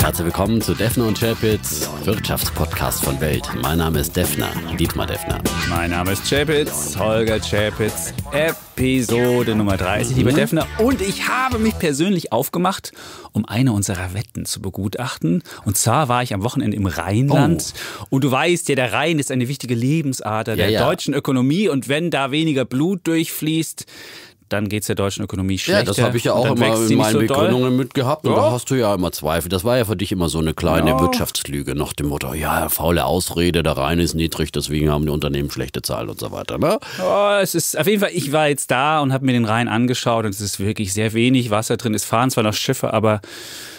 Herzlich willkommen zu Defner und Chapitz, Wirtschaftspodcast von Welt. Mein Name ist Defner, Dietmar Defner. Mein Name ist Chapitz, Holger Chapitz, Episode Nummer 30, lieber Defner. Und ich habe mich persönlich aufgemacht, um eine unserer Wetten zu begutachten. Und zwar war ich am Wochenende im Rheinland. Und du weißt ja, der Rhein ist eine wichtige Lebensader der ja. deutschen Ökonomie. Und wenn da weniger Blut durchfließt, dann geht es der deutschen Ökonomie schlechter. Ja, das habe ich ja auch immer in meinen so doll. Begründungen mitgehabt. Und Ja. da hast du ja immer Zweifel. Das war ja für dich immer so eine kleine Ja. Wirtschaftslüge nach dem Motto, ja, faule Ausrede, der Rhein ist niedrig, deswegen haben die Unternehmen schlechte Zahlen und so weiter. Ne? Oh, es ist auf jeden Fall, ich war jetzt da und habe mir den Rhein angeschaut und es ist wirklich sehr wenig Wasser drin. Es fahren zwar noch Schiffe, aber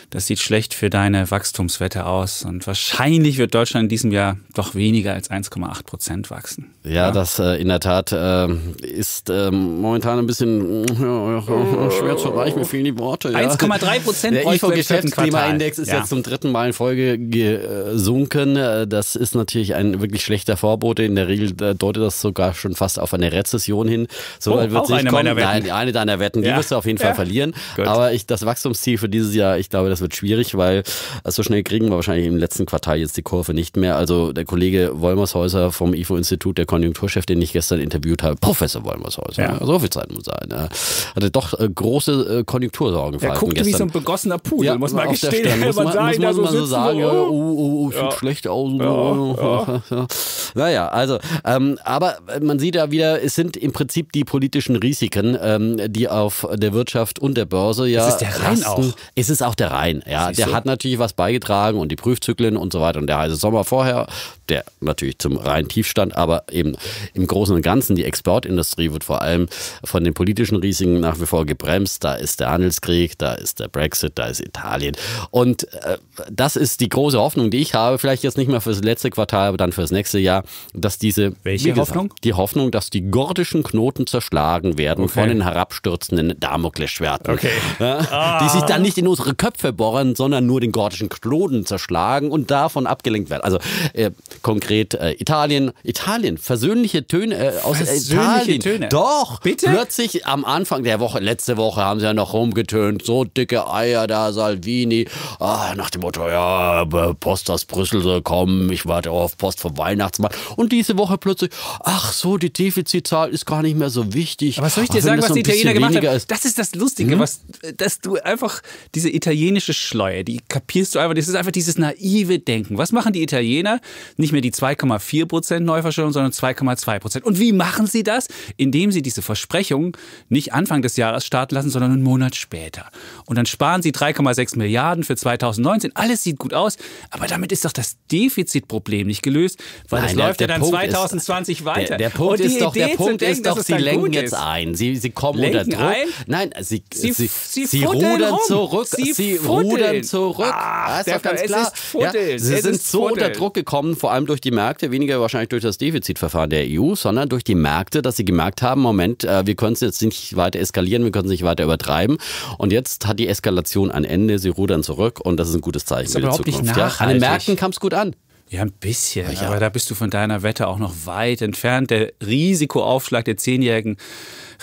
das sieht schlecht für deine Wachstumswette aus. Und wahrscheinlich wird Deutschland in diesem Jahr doch weniger als 1,8 Prozent wachsen. Ja, das äh, in der Tat äh, ist ähm, momentan ein bisschen ja, ja, schwer zu erreichen. Mir fehlen die Worte. Ja. 1,3 Prozent Der bräuchte IFO man im vierten Geschäftsklimaindex ist Quartal. jetzt zum dritten Mal in Folge gesunken. Äh, Das ist natürlich ein wirklich schlechter Vorbote. In der Regel äh, deutet das sogar schon fast auf eine Rezession hin. So Oh, wird's auch nicht eine kommen. Nein, eine deiner Wetten, die Ja. wirst du auf jeden Fall Ja. verlieren. Gut. Aber ich, das Wachstumsziel für dieses Jahr, ich glaube, das wird schwierig, weil äh, so schnell kriegen wir wahrscheinlich im letzten Quartal jetzt die Kurve nicht mehr. Also der Kollege Wolmershäuser vom IFO-Institut, der Konjunkturchef, den ich gestern interviewt habe, Professor Wolmershäuser, Ja. so viel Zeit muss sein, äh, hatte doch äh, große äh, Konjunktursorgen Der guckte wie so ein begossener Pudel, muss man gestehen. Muss man, muss sagen, man da mal so sitzen, sagen, ja, oh. oh, oh, sieht Ja. schlecht aus. Ja, Ja, Naja, also, ähm, aber man sieht ja wieder, es sind im Prinzip die politischen Risiken, ähm, die auf der Wirtschaft und der Börse ja Es ist der Rhein auch. Es ist auch der Rhein, ja. Siehst Der du? hat natürlich was beigetragen und die Prüfzyklen und so weiter und der heiße Sommer vorher, der natürlich zum Rhein tief stand, aber eben im Großen und Ganzen, die Exportindustrie wird vor allem von den politischen Risiken nach wie vor gebremst. Da ist der Handelskrieg, da ist der Brexit, da ist Italien. Und äh, das ist die große Hoffnung, die ich habe, vielleicht jetzt nicht mehr fürs letzte Quartal, aber dann fürs nächste Jahr, dass diese Welche gesagt, Hoffnung? Die Hoffnung, dass die gordischen Knoten zerschlagen werden Okay. von den herabstürzenden Damoklesschwerten. Okay. Ah. Ja, Die sich dann nicht in unsere Köpfe bohren, sondern nur den gordischen Knoten zerschlagen und davon abgelenkt werden. Also äh, konkret äh, Italien, Italien, versöhnliche Töne äh, aus Versöhnliche Italien. Töne? Doch. Bitte? Plötzlich am Anfang der Woche, letzte Woche haben sie ja noch rumgetönt, so dicke Eier da, Salvini, ah, nach dem Motto, ja, Post aus Brüssel soll kommen, ich warte auf Post vom Weihnachtsmann. Und diese Woche plötzlich, ach so, die Defizitzahl ist gar nicht mehr so wichtig. Aber was soll ich dir sagen, was die Italiener gemacht haben? ist. Das ist das Lustige, was, dass du einfach diese italienische Schleue, die kapierst du einfach, das ist einfach dieses naive Denken. Was machen die Italiener? Nicht mehr die 2,4 Prozent Neuverschuldung, sondern 2,2 Prozent. Und wie machen sie das? Indem sie diese Versprechung nicht Anfang des Jahres starten lassen, sondern einen Monat später. Und dann sparen sie 3,6 Milliarden für 2019. Alles sieht gut aus, aber damit ist doch das Defizitproblem nicht gelöst, weil das Nein, der- läuft ja dann Punkt ist- 2020 weiter. Der, der Punkt ist doch, der Idee Punkt denken, ist doch, sie lenken jetzt ist. ein. Sie, sie kommen Lenken unter Druck. ein? Nein, sie, Sie- sie, sie rudern rum. zurück. Sie rudern zurück. Ach, Ja, ist doch ganz klar. ist Fuddeln. Sie sind ist so unter. Druck gekommen, vor allem durch die Märkte, weniger wahrscheinlich durch das Defizitverfahren der EU, sondern durch die Märkte, dass sie gemerkt haben, Moment, äh, wir können es jetzt nicht weiter eskalieren, wir können es nicht weiter übertreiben. Und jetzt hat die Eskalation ein Ende, sie rudern zurück und das ist ein gutes Zeichen ist für die überhaupt nicht Zukunft. Ja? An den. Märkten kam es gut an. Ja, ein bisschen. Aber da bist du von deiner Wette auch noch weit entfernt. Der Risikoaufschlag der zehnjährigen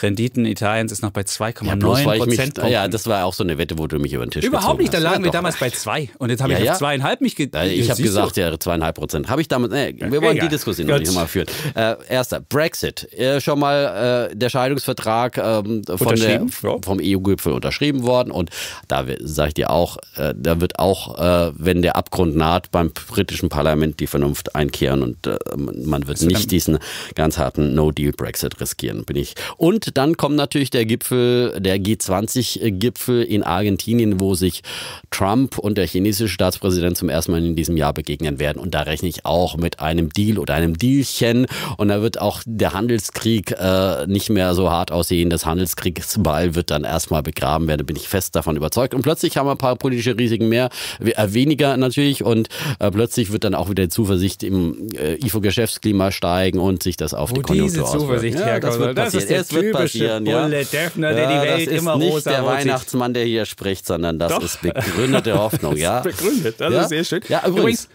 Renditen Italiens ist noch bei 2,9 weil ich mich, Prozent. ja, das war auch so eine Wette, wo du mich über den Tisch Überhaupt nicht, da lagen Ja, wir damals bei zwei. Und jetzt habe ich auf zweieinhalb mich ge Ich habe gesagt, ja, zweieinhalb Prozent. Habe ich damals, nee, wir wollen egal. die Diskussion noch nicht mal führen. Äh, erster, Brexit. Äh, schon mal äh, der Scheidungsvertrag ähm, von der, vom EU-Gipfel unterschrieben worden. Und da sage ich dir auch, äh, da wird auch, äh, wenn der Abgrund naht, beim britischen Parlament die Vernunft einkehren und äh, man wird nicht diesen ganz harten No-Deal-Brexit riskieren, bin ich. Und dann kommt natürlich der Gipfel, der G20-Gipfel in Argentinien, wo sich Trump und der chinesische Staatspräsident zum ersten Mal in diesem Jahr begegnen werden. Und da rechne ich auch mit einem Deal oder einem Dealchen. Und da wird auch der Handelskrieg äh, nicht mehr so hart aussehen. Das Handelskriegsball wird dann erstmal begraben werden, bin ich fest davon überzeugt. Und plötzlich haben wir ein paar politische Risiken mehr, äh, weniger natürlich. Und äh, plötzlich wird dann auch wieder die Zuversicht im äh, IFO-Geschäftsklima steigen und sich das auf Wo die Konjunktur diese auswirken. Zuversicht Ja, das wird Das passieren. ist der es wird passieren, ja. Defner, der die Ja, das ist nicht der. Weihnachtsmann, der hier spricht, sondern das Doch. ist begründete Hoffnung, ja. begründet, das ja? ist sehr schön. Ja, übrigens,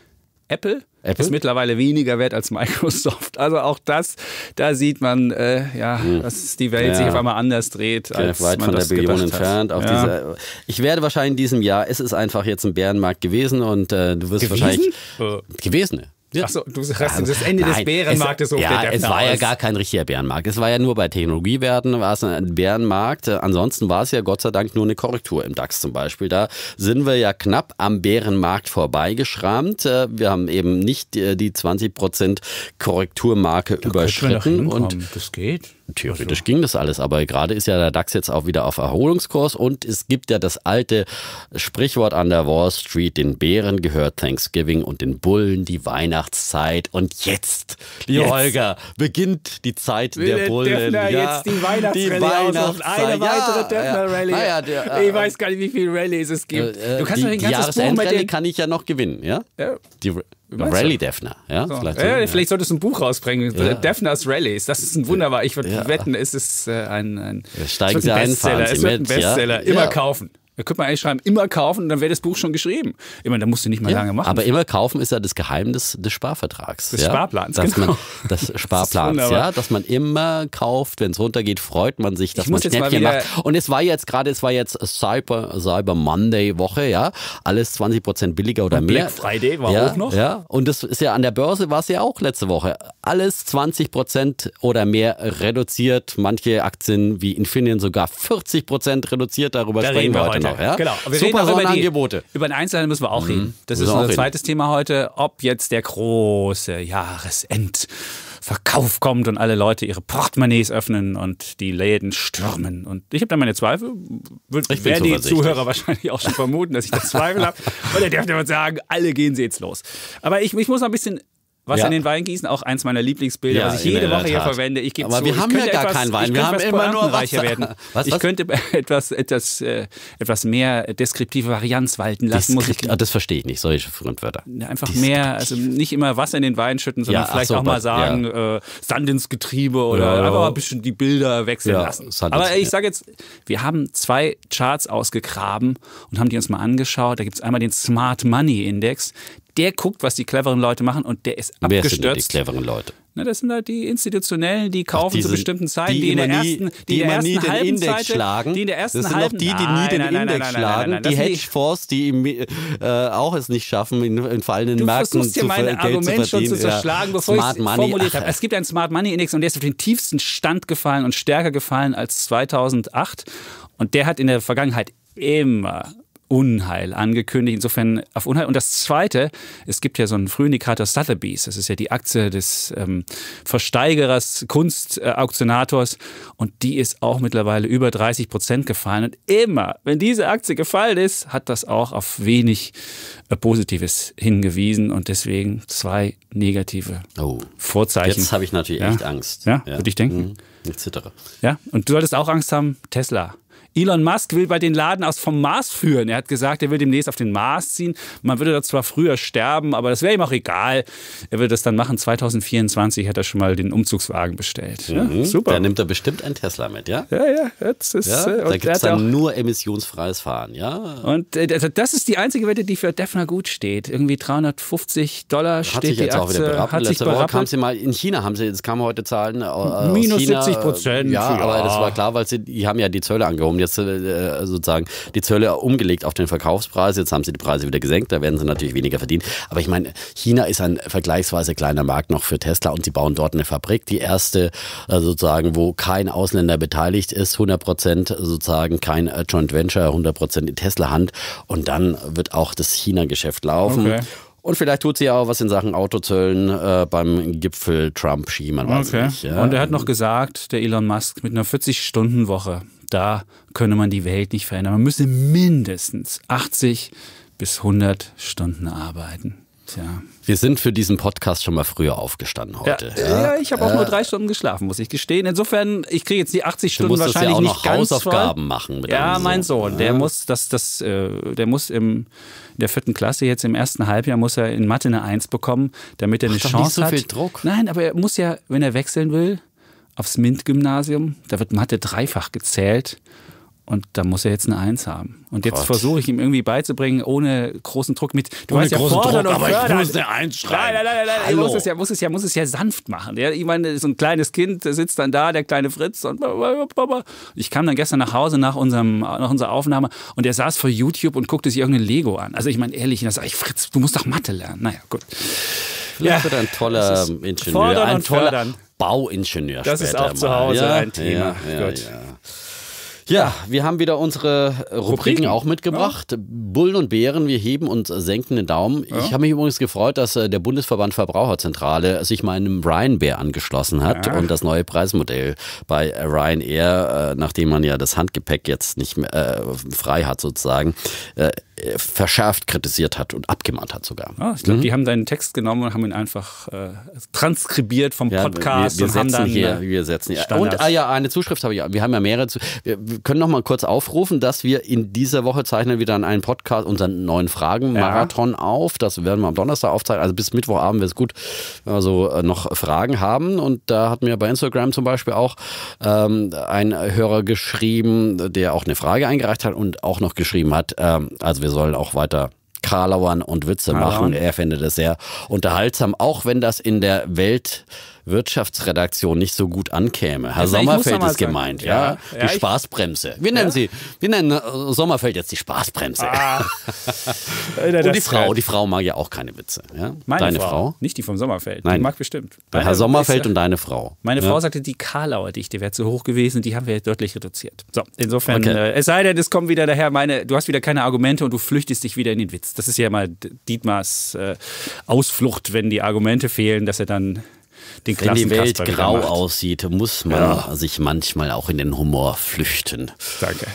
Apple, Apple? ist mittlerweile weniger wert als Microsoft. Also auch das, da sieht man, äh, ja, dass die Welt Hm. Ja. sich auf einmal anders dreht, als weit man von der das Billion gedacht entfernt. Ja. diese, ich werde wahrscheinlich in diesem Jahr, es ist einfach jetzt ein Bärenmarkt gewesen und äh, du wirst Gewesen? wahrscheinlich Äh. gewesen. Ja. Achso, du hast das Ende des Nein, Bärenmarktes es, Ja, es war ja gar kein richtiger Bärenmarkt. Es war ja nur bei Technologiewerten war es ein Bärenmarkt. Ansonsten war es ja Gott sei Dank nur eine Korrektur im DAX zum Beispiel. Da sind wir ja knapp am Bärenmarkt vorbeigeschrammt. Äh, Wir haben eben nicht äh, die 20% Korrekturmarke doch überschritten und das geht. Theoretisch ging das alles, aber gerade ist ja der DAX jetzt auch wieder auf Erholungskurs und es gibt ja das alte Sprichwort an der Wall Street, den Bären gehört Thanksgiving und den Bullen die Weihnachtszeit. Und jetzt, lieber Jetzt. Holger, beginnt die Zeit der Will Bullen. Defner ja, jetzt die Weihnachtsrallye ausrufen. Eine weitere Defner-Rallye. Ja, ja, der, ich weiß gar nicht, wie viele Rallyes es gibt. äh, du kannst doch die, ein die ganzes Buch mit Jahresendrallye den... kann ich ja noch gewinnen, ja? Ja. Die Rally Defner, ja? So. Vielleicht, so, ja. vielleicht solltest du ein Buch rausbringen. Ja. Defners Rallies. Das ist ein wunderbar. Ich würde Ja. wetten, es ist äh, ein, ein, Steigen Sie ein, Bestseller. fahren Sie es wird ein mit, ja. Bestseller. Immer Ja. kaufen. Da könnte man eigentlich schreiben, immer kaufen und dann wäre das Buch schon geschrieben. Ich meine, da musst du nicht mal lange machen. Aber immer kaufen ist ja das Geheimnis des Sparvertrags. Des ja? Sparplans, dass genau. Man, des Sparplans, wunderbar. ja. Dass man immer kauft, wenn es runtergeht, freut man sich, dass Ich man Schnäppchen macht. Und es war jetzt gerade, es war jetzt Cyber, Cyber Monday Woche, ja. Alles 20 Prozent billiger oder Und mehr. Black Friday war ja, auch noch. Ja, und das ist ja an der Börse war es ja auch letzte Woche. Alles 20 Prozent oder mehr reduziert. Manche Aktien wie Infineon sogar 40 Prozent reduziert. Darüber Da sprechen wir heute. Noch. Ja? Genau. Wir reden Super auch über die-. Über den Einzelhandel müssen wir auch reden. Das Müssen ist unser reden. zweites Thema heute. Ob jetzt der große Jahresendverkauf kommt und alle Leute ihre Portemonnaies öffnen und die Läden stürmen. Und ich habe da meine Zweifel. Wird, Ich werden die. Zuhörer wahrscheinlich auch schon vermuten, dass ich da Zweifel habe. Und der dürfte man sagen, alle gehen sie jetzt los. Aber ich, ich muss noch ein bisschen Wasser Ja. in den Wein gießen, auch eins meiner Lieblingsbilder, Ja, was ich jede Woche hier verwende. Ich gebe Aber zu, wir ich haben ja gar etwas, keinen Wein, Ich wir haben immer nur Wasser. werden. Was, ich was? könnte etwas, etwas, äh, etwas mehr deskriptive Varianz walten lassen. Muss ich Ah, das verstehe ich nicht, solche Fremdwörter. einfach mehr, also nicht immer Wasser in den Wein schütten, sondern Ja, vielleicht so, auch mal sagen, äh, Sand ins Getriebe oder Ja, ja. einfach mal ein bisschen die Bilder wechseln Ja, lassen. Sand Aber ich sage jetzt, wir haben zwei Charts ausgegraben und haben die uns mal angeschaut. Da gibt es einmal den Smart Money Index. Der guckt, was die cleveren Leute machen und der ist Wer sind denn die abgestürzt. cleveren Leute? Na, das sind halt die Institutionellen, die kaufen die zu sind- bestimmten Zeiten, die die, in der immer nie- ersten, die in der immer nie ersten den halben Index Seite, schlagen. die in der ersten Das sind doch halben die, die nie den nein, Index nein, schlagen. die sind Hedgefonds, die im, äh, auch es nicht schaffen, in, in fallenden Du Märkten zu mein Geld Argument zu schon verdienen. zu zerschlagen, Ja. bevor ich Smart Money, formuliert ach, habe. Es gibt einen Smart Money Index und der ist auf den tiefsten Stand gefallen und stärker gefallen als 2008. Und der hat in der Vergangenheit immer Unheil angekündigt, insofern auf Unheil. Und das Zweite, es gibt ja so einen Frühindikator Sotheby's, das ist ja die Aktie des ähm, Versteigerers, Kunstauktionators und die ist auch mittlerweile über 30 Prozent gefallen. Und immer, wenn diese Aktie gefallen ist, hat das auch auf wenig äh, Positives hingewiesen und deswegen zwei negative Oh. Vorzeichen. Jetzt habe ich natürlich Ja. echt Angst. Ja, würde ich denken. Mhm. Ich zittere. Ja, und du solltest auch Angst haben, Tesla. Elon Musk will bei den Laden aus vom Mars führen. Er hat gesagt, er will demnächst auf den Mars ziehen. Man würde da zwar früher sterben, aber das wäre ihm auch egal. Er wird das dann machen. 2024 hat er schon mal den Umzugswagen bestellt. Ja, Mhm. super. Da nimmt er bestimmt einen Tesla mit, ja? ja, ja, jetzt ist, Ja, äh, da gibt es dann nur emissionsfreies Fahren, ja? und äh, also das ist die einzige Wette, die für Defner gut steht. Irgendwie 350 Dollar Hat steht sich jetzt auch wieder Aktie, berappelt. hat sich Letzte Woche kam sie mal in China, haben sie, jetzt kamen heute Zahlen äh, aus Minus China. 70%, Ja, ja. aber das war klar, weil sie, die haben ja die Zölle angehoben, jetzt äh, sozusagen die Zölle umgelegt auf den Verkaufspreis. Jetzt haben sie die Preise wieder gesenkt, da werden sie natürlich weniger verdienen. Aber ich meine, China ist ein vergleichsweise kleiner Markt noch für Tesla und sie bauen dort eine Fabrik, die erste äh, sozusagen, wo kein Ausländer beteiligt ist, 100 Prozent sozusagen kein äh, Joint Venture, 100 Prozent in Tesla-Hand und dann wird auch das China-Geschäft laufen. Okay. Und vielleicht tut sie ja auch was in Sachen Autozöllen äh, beim Gipfel Trump-Ski, man weiß Okay. nicht. Ja. Und er hat noch gesagt, der Elon Musk, mit einer 40-Stunden-Woche, da könne man die Welt nicht verändern. Man müsse mindestens 80 bis 100 Stunden arbeiten. Tja. Wir sind für diesen Podcast schon mal früher aufgestanden Ja, heute. ja, ich habe auch nur drei Stunden geschlafen, muss ich gestehen. Insofern, ich kriege jetzt die 80 Du Stunden musstest wahrscheinlich ja auch nicht noch ganz Hausaufgaben voll. machen mit Ja, mein Sohn. Sohn, der muss das, das, äh, der muss im in der vierten Klasse jetzt im ersten Halbjahr muss er in Mathe eine Eins bekommen, damit er eine Ach, Chance nicht so hat. viel Druck. Nein, aber er muss ja, wenn er wechseln will, aufs MINT-Gymnasium, da wird Mathe dreifach gezählt. Und da muss er jetzt eine Eins haben. Und jetzt versuche ich ihm irgendwie beizubringen, ohne großen Druck mit. Du ohne weißt ja, fordern Druck, und aber fördern. Ich muss eine Eins schreiben. Nein, nein, nein, nein. Hallo. Muss es ja, muss es ja, muss es ja sanft machen. Ja, ich meine, so ein kleines Kind sitzt dann da, der kleine Fritz. Und ich kam dann gestern nach Hause nach, unserem, nach unserer Aufnahme und er saß vor YouTube und guckte sich irgendein Lego an. Also ich meine, ehrlich, da sage ich, Fritz, du musst doch Mathe lernen. Naja, gut. Vielleicht ja, wird ein toller Ingenieur, ein toller fördern. Bauingenieur. Das ist auch zu Hause ja, ein Thema. Ja, ja, wir haben wieder unsere Rubriken, Rubriken. auch mitgebracht. Ja. Bullen und Bären, wir heben und senken den Daumen. Ja. Ich habe mich übrigens gefreut, dass äh, der Bundesverband Verbraucherzentrale sich meinem Ryanair angeschlossen hat ja. und das neue Preismodell bei Ryanair, äh, nachdem man ja das Handgepäck jetzt nicht mehr äh, frei hat sozusagen, verschärft kritisiert hat und abgemahnt hat sogar. Ah, ich glaube, mhm. die haben deinen Text genommen und haben ihn einfach äh, transkribiert vom Podcast. Ja, wir, wir setzen hier, äh, wir setzen hier. Und ah ja, eine Zuschrift habe ich. Wir haben ja mehrere. Wir, wir können noch mal kurz aufrufen, dass wir in dieser Woche zeichnen wieder einen Podcast, unseren neuen Fragen-Marathon ja. auf. Das werden wir am Donnerstag aufzeichnen. Also bis Mittwochabend wäre es gut, wenn wir so äh, noch Fragen haben. Und da hat mir bei Instagram zum Beispiel auch ähm, ein Hörer geschrieben, der auch eine Frage eingereicht hat und auch noch geschrieben hat, ähm, also wir sollen auch weiter Karlauern und Witze machen. Er findet es sehr unterhaltsam, auch wenn das in der Welt Wirtschaftsredaktion nicht so gut ankäme. Herr also Sommerfeld ist gemeint, ja. ja. Die ja, Spaßbremse. Wir nennen sie, wir nennen äh, Sommerfeld jetzt die Spaßbremse. Ah. Und die Frau, die Frau mag ja auch keine Witze. Ja? Meine deine Frau. Frau. Nicht die vom Sommerfeld. Nein. Die mag bestimmt. Meine Herr Sommerfeld und deine Frau. Meine Frau sagte, die Karlauer Dichte wäre zu hoch gewesen. Die haben wir deutlich reduziert. So, insofern, okay. äh, es sei denn, es kommen wieder daher meine, du hast wieder keine Argumente und du flüchtest dich wieder in den Witz. Das ist ja mal Dietmars äh, Ausflucht, wenn die Argumente fehlen, dass er dann den Wenn die Welt grau aussieht, muss man ja. sich manchmal auch in den Humor flüchten. Danke.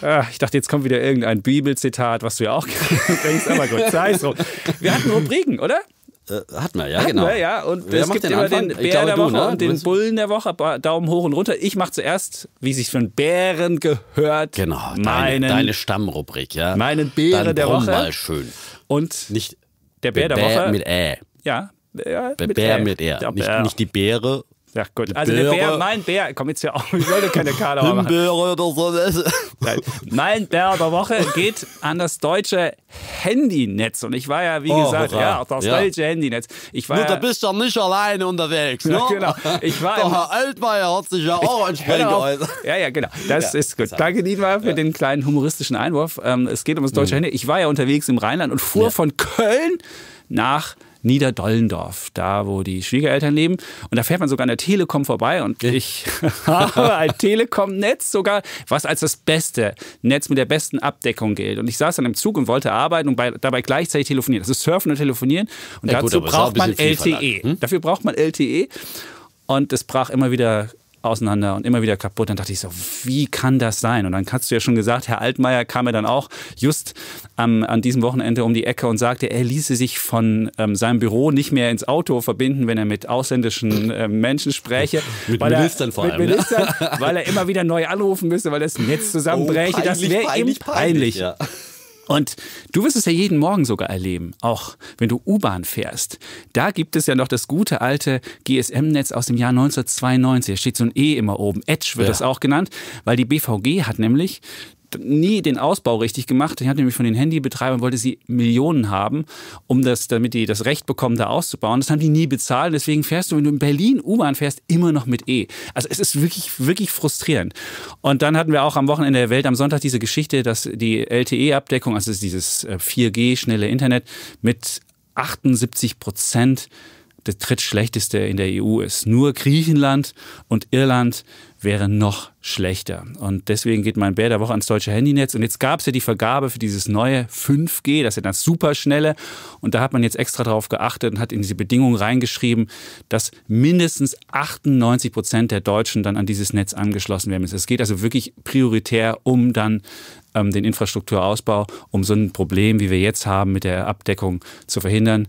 Ah, ich dachte, jetzt kommt wieder irgendein Bibelzitat, was du ja auch denkst, aber gut, sei es so. Wir hatten Rubriken, oder? Äh, hatten wir, ja, hatten genau. Wir, ja. Und Wer es gibt den immer Anfang? den Bär der Woche du, ne? und den Bullen der Woche. Daumen hoch und runter. Ich mache zuerst, wie sich für einen Bären gehört, genau, meinen, deine, deine Stammrubrik, ja. Meinen Bären der Woche. mal schön. Und nicht der Bär der Woche. Mit Ä. Ja, ja, mit Bär mit R. Nicht, nicht die Beere. Ja, gut. Also der Bär, mein Bär, komm jetzt hier auf, ich wollte keine Karte machen. Bär oder so. Nein. Mein Bär der Woche geht an das deutsche Handynetz. Und ich war ja, wie oh, gesagt, hurra. ja, das ja. deutsche Handynetz. Ich war Nur, ja, da bist du ja nicht alleine unterwegs, ne? Ja, genau. Ich war der Herr Altmaier hat sich ja auch entsprechend geäußert. Ja, ja, genau. Das ist gut. Danke, Dietmar, für den kleinen humoristischen Einwurf. Ähm, es geht um das deutsche mhm. Handy. Ich war ja unterwegs im Rheinland und fuhr von Köln nach Niederdollendorf, da wo die Schwiegereltern leben. Und da fährt man sogar an der Telekom vorbei und ich habe ein Telekom-Netz sogar, was als das beste Netz mit der besten Abdeckung gilt. Und ich saß dann im Zug und wollte arbeiten und bei, dabei gleichzeitig telefonieren. Das ist Surfen und Telefonieren. Und ja, dazu gut, braucht man LTE. Hm? Dafür braucht man LTE. Und es brach immer wieder auseinander und immer wieder kaputt. Dann dachte ich so, wie kann das sein? Und dann hast du ja schon gesagt, Herr Altmaier kam mir dann auch just ähm, an diesem Wochenende um die Ecke und sagte, er ließe sich von ähm, seinem Büro nicht mehr ins Auto verbinden, wenn er mit ausländischen äh, Menschen spräche. mit Ministern vor allem. Mit Ministern, ne? weil er immer wieder neu anrufen müsste, weil das Netz zusammenbräche. Oh, das wäre ihm peinlich. peinlich. Ja. Und du wirst es ja jeden Morgen sogar erleben, auch wenn du U-Bahn fährst. Da gibt es ja noch das gute alte GSM-Netz aus dem Jahr 1992. Da steht so ein E immer oben. Edge wird ja. das auch genannt, weil die BVG hat nämlich nie den Ausbau richtig gemacht. Die hat nämlich von den Handybetreibern wollte sie Millionen haben, um das, damit die das Recht bekommen, da auszubauen. Das haben die nie bezahlt. Deswegen fährst du, wenn du in Berlin U-Bahn fährst, immer noch mit E. Also es ist wirklich, wirklich frustrierend. Und dann hatten wir auch am Wochenende der Welt am Sonntag diese Geschichte, dass die LTE-Abdeckung, also dieses 4G äh, schnelle Internet mit 78 Prozent das drittschlechteste in der EU ist. Nur Griechenland und Irland wären noch schlechter. Und deswegen geht mein Bär der Woche ans deutsche Handynetz. Und jetzt gab es ja die Vergabe für dieses neue 5G, das ist ja das superschnelle. Und da hat man jetzt extra darauf geachtet und hat in diese Bedingungen reingeschrieben, dass mindestens 98 Prozent der Deutschen dann an dieses Netz angeschlossen werden müssen. Es geht also wirklich prioritär um dann ähm, den Infrastrukturausbau, um so ein Problem, wie wir jetzt haben, mit der Abdeckung zu verhindern.